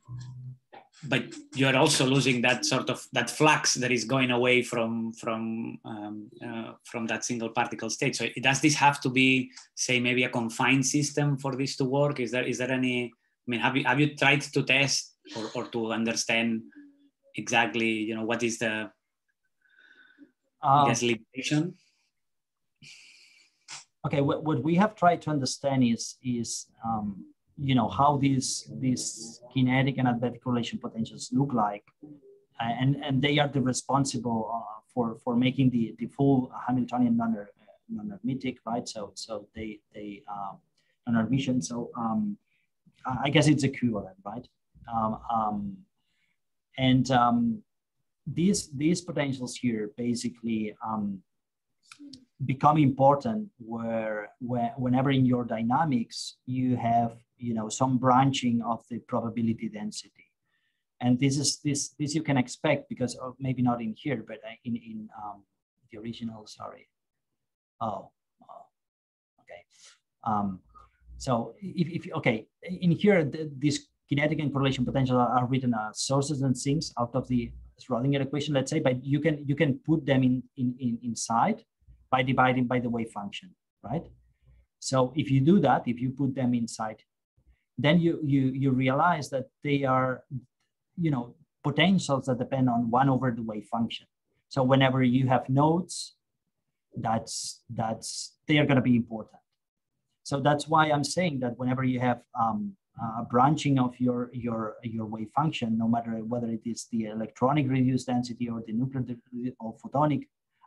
but you're also losing that sort of that flux that is going away from from um, uh, from that single particle state. So does this have to be, say, maybe a confined system for this to work? Is there is there any? I mean, have you have you tried to test or, or to understand exactly, you know, what is the um, limitation? Okay, what, what we have tried to understand is is um, you know how these these kinetic and advective correlation potentials look like and and they are the responsible uh, for for making the the full hamiltonian non non-hermetic right? So so they they um, non-hermitian so um i guess it's equivalent right? Um, um and um these these potentials here basically um become important where, where whenever in your dynamics you have you know some branching of the probability density. And this is this this you can expect because of, maybe not in here but in in um, the original sorry. Oh, oh okay. Um, so if, if okay in here the, these kinetic and correlation potential are written as sources and sinks out of the Schrodinger equation let's say but you can you can put them in in, in inside by dividing by the wave function right? So if you do that if you put them inside then you you you realize that they are you know potentials that depend on one over the wave function. So whenever you have nodes that's that's they are going to be important. So that's why i'm saying that whenever you have um, a branching of your your your wave function no matter whether it is the electronic reduced density or the nuclear or photonic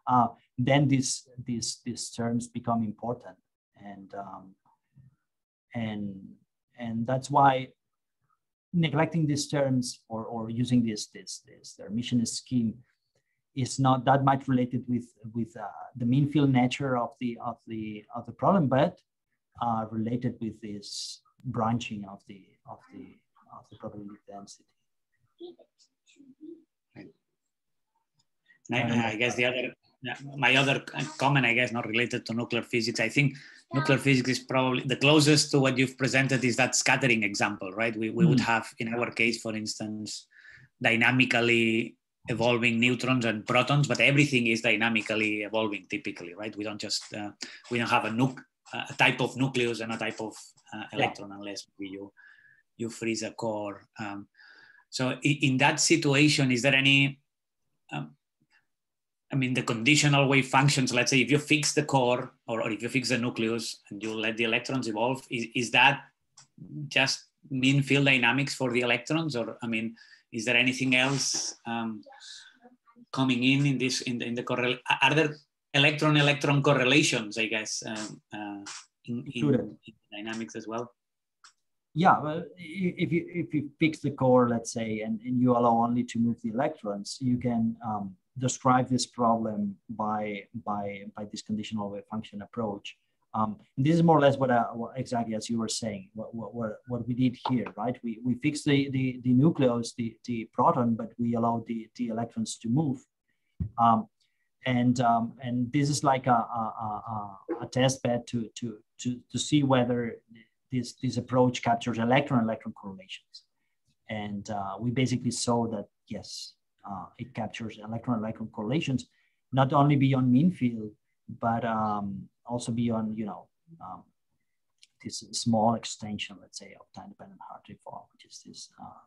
uh, then these these these terms become important. And um, and and that's why neglecting these terms or, or using this this this Hermitian scheme is not that much related with with uh, the mean field nature of the of the of the problem, but uh, related with this branching of the of the of the probability density. I, I guess the other my other comment, I guess, not related to nuclear physics. I think nuclear physics is probably the closest to what you've presented is that scattering example, right? We, we mm. would have, in our case, for instance, dynamically evolving neutrons and protons, but everything is dynamically evolving typically, right? We don't just, uh, we don't have a, nu- a type of nucleus and a type of uh, electron yeah. unless you, you freeze a core. Um, so in, in that situation, is there any, um, I mean, the conditional wave functions, let's say if you fix the core or, or if you fix the nucleus and you let the electrons evolve, is, is that just mean field dynamics for the electrons? Or, I mean, is there anything else um, coming in in this, in the, in the correl, are there electron-electron correlations, I guess, um, uh, in, in, in, dynamics as well? Yeah, well, if you if you fix the core, let's say, and, and you allow only to move the electrons, you can um, describe this problem by by by this conditional wave function approach. Um, this is more or less what, I, what, exactly as you were saying, what, what, what we did here, right? We, we fixed the, the, the nucleus, the, the proton, but we allowed the, the electrons to move. Um, and, um, and this is like a, a, a, a, test bed to, to, to, to see whether this, this approach captures electron-electron correlations. And uh, we basically saw that, yes, uh, it captures electron-electron correlations, not only beyond mean field, but um, also beyond, you know, um, this small extension, let's say, of time-dependent Hartree-Fock, which is this uh,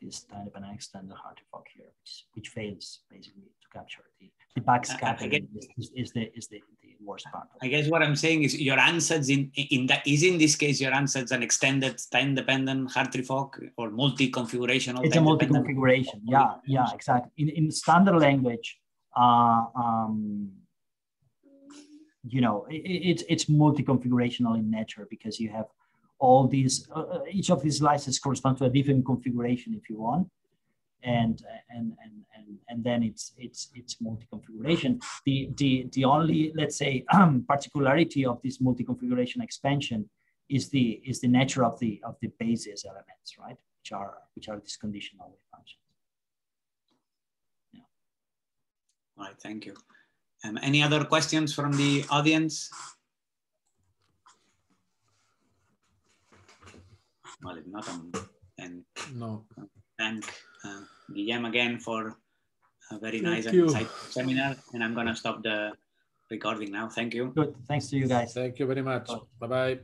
this time-dependent extended Hartree-Fock here, which, which fails basically to capture the, the backscattering is, is, is, the is the, the worst part. I guess what I'm saying is your ansatz in in that is in this case your ansatz an extended time-dependent Hartree-Fock or multi-configurational. It's a multi-configuration. Yeah, yeah, exactly. In in standard language, uh, um, you know, it, it, it's multi-configurational in nature because you have all these, uh, uh, each of these slices correspond to a different configuration if you want. And, and, and, and, and then it's, it's, it's multi-configuration. The, the, the only, let's say, um, particularity of this multi-configuration expansion is the, is the nature of the, of the basis elements, right? which are which are these conditional wave functions. Yeah. All right, thank you. Um, any other questions from the audience? Well, if not, then no. thank uh, Guillem again for a very nice and insightful seminar. And I'm going to stop the recording now. Thank you. Good. Thanks to you guys. Thank you very much. Bye-bye.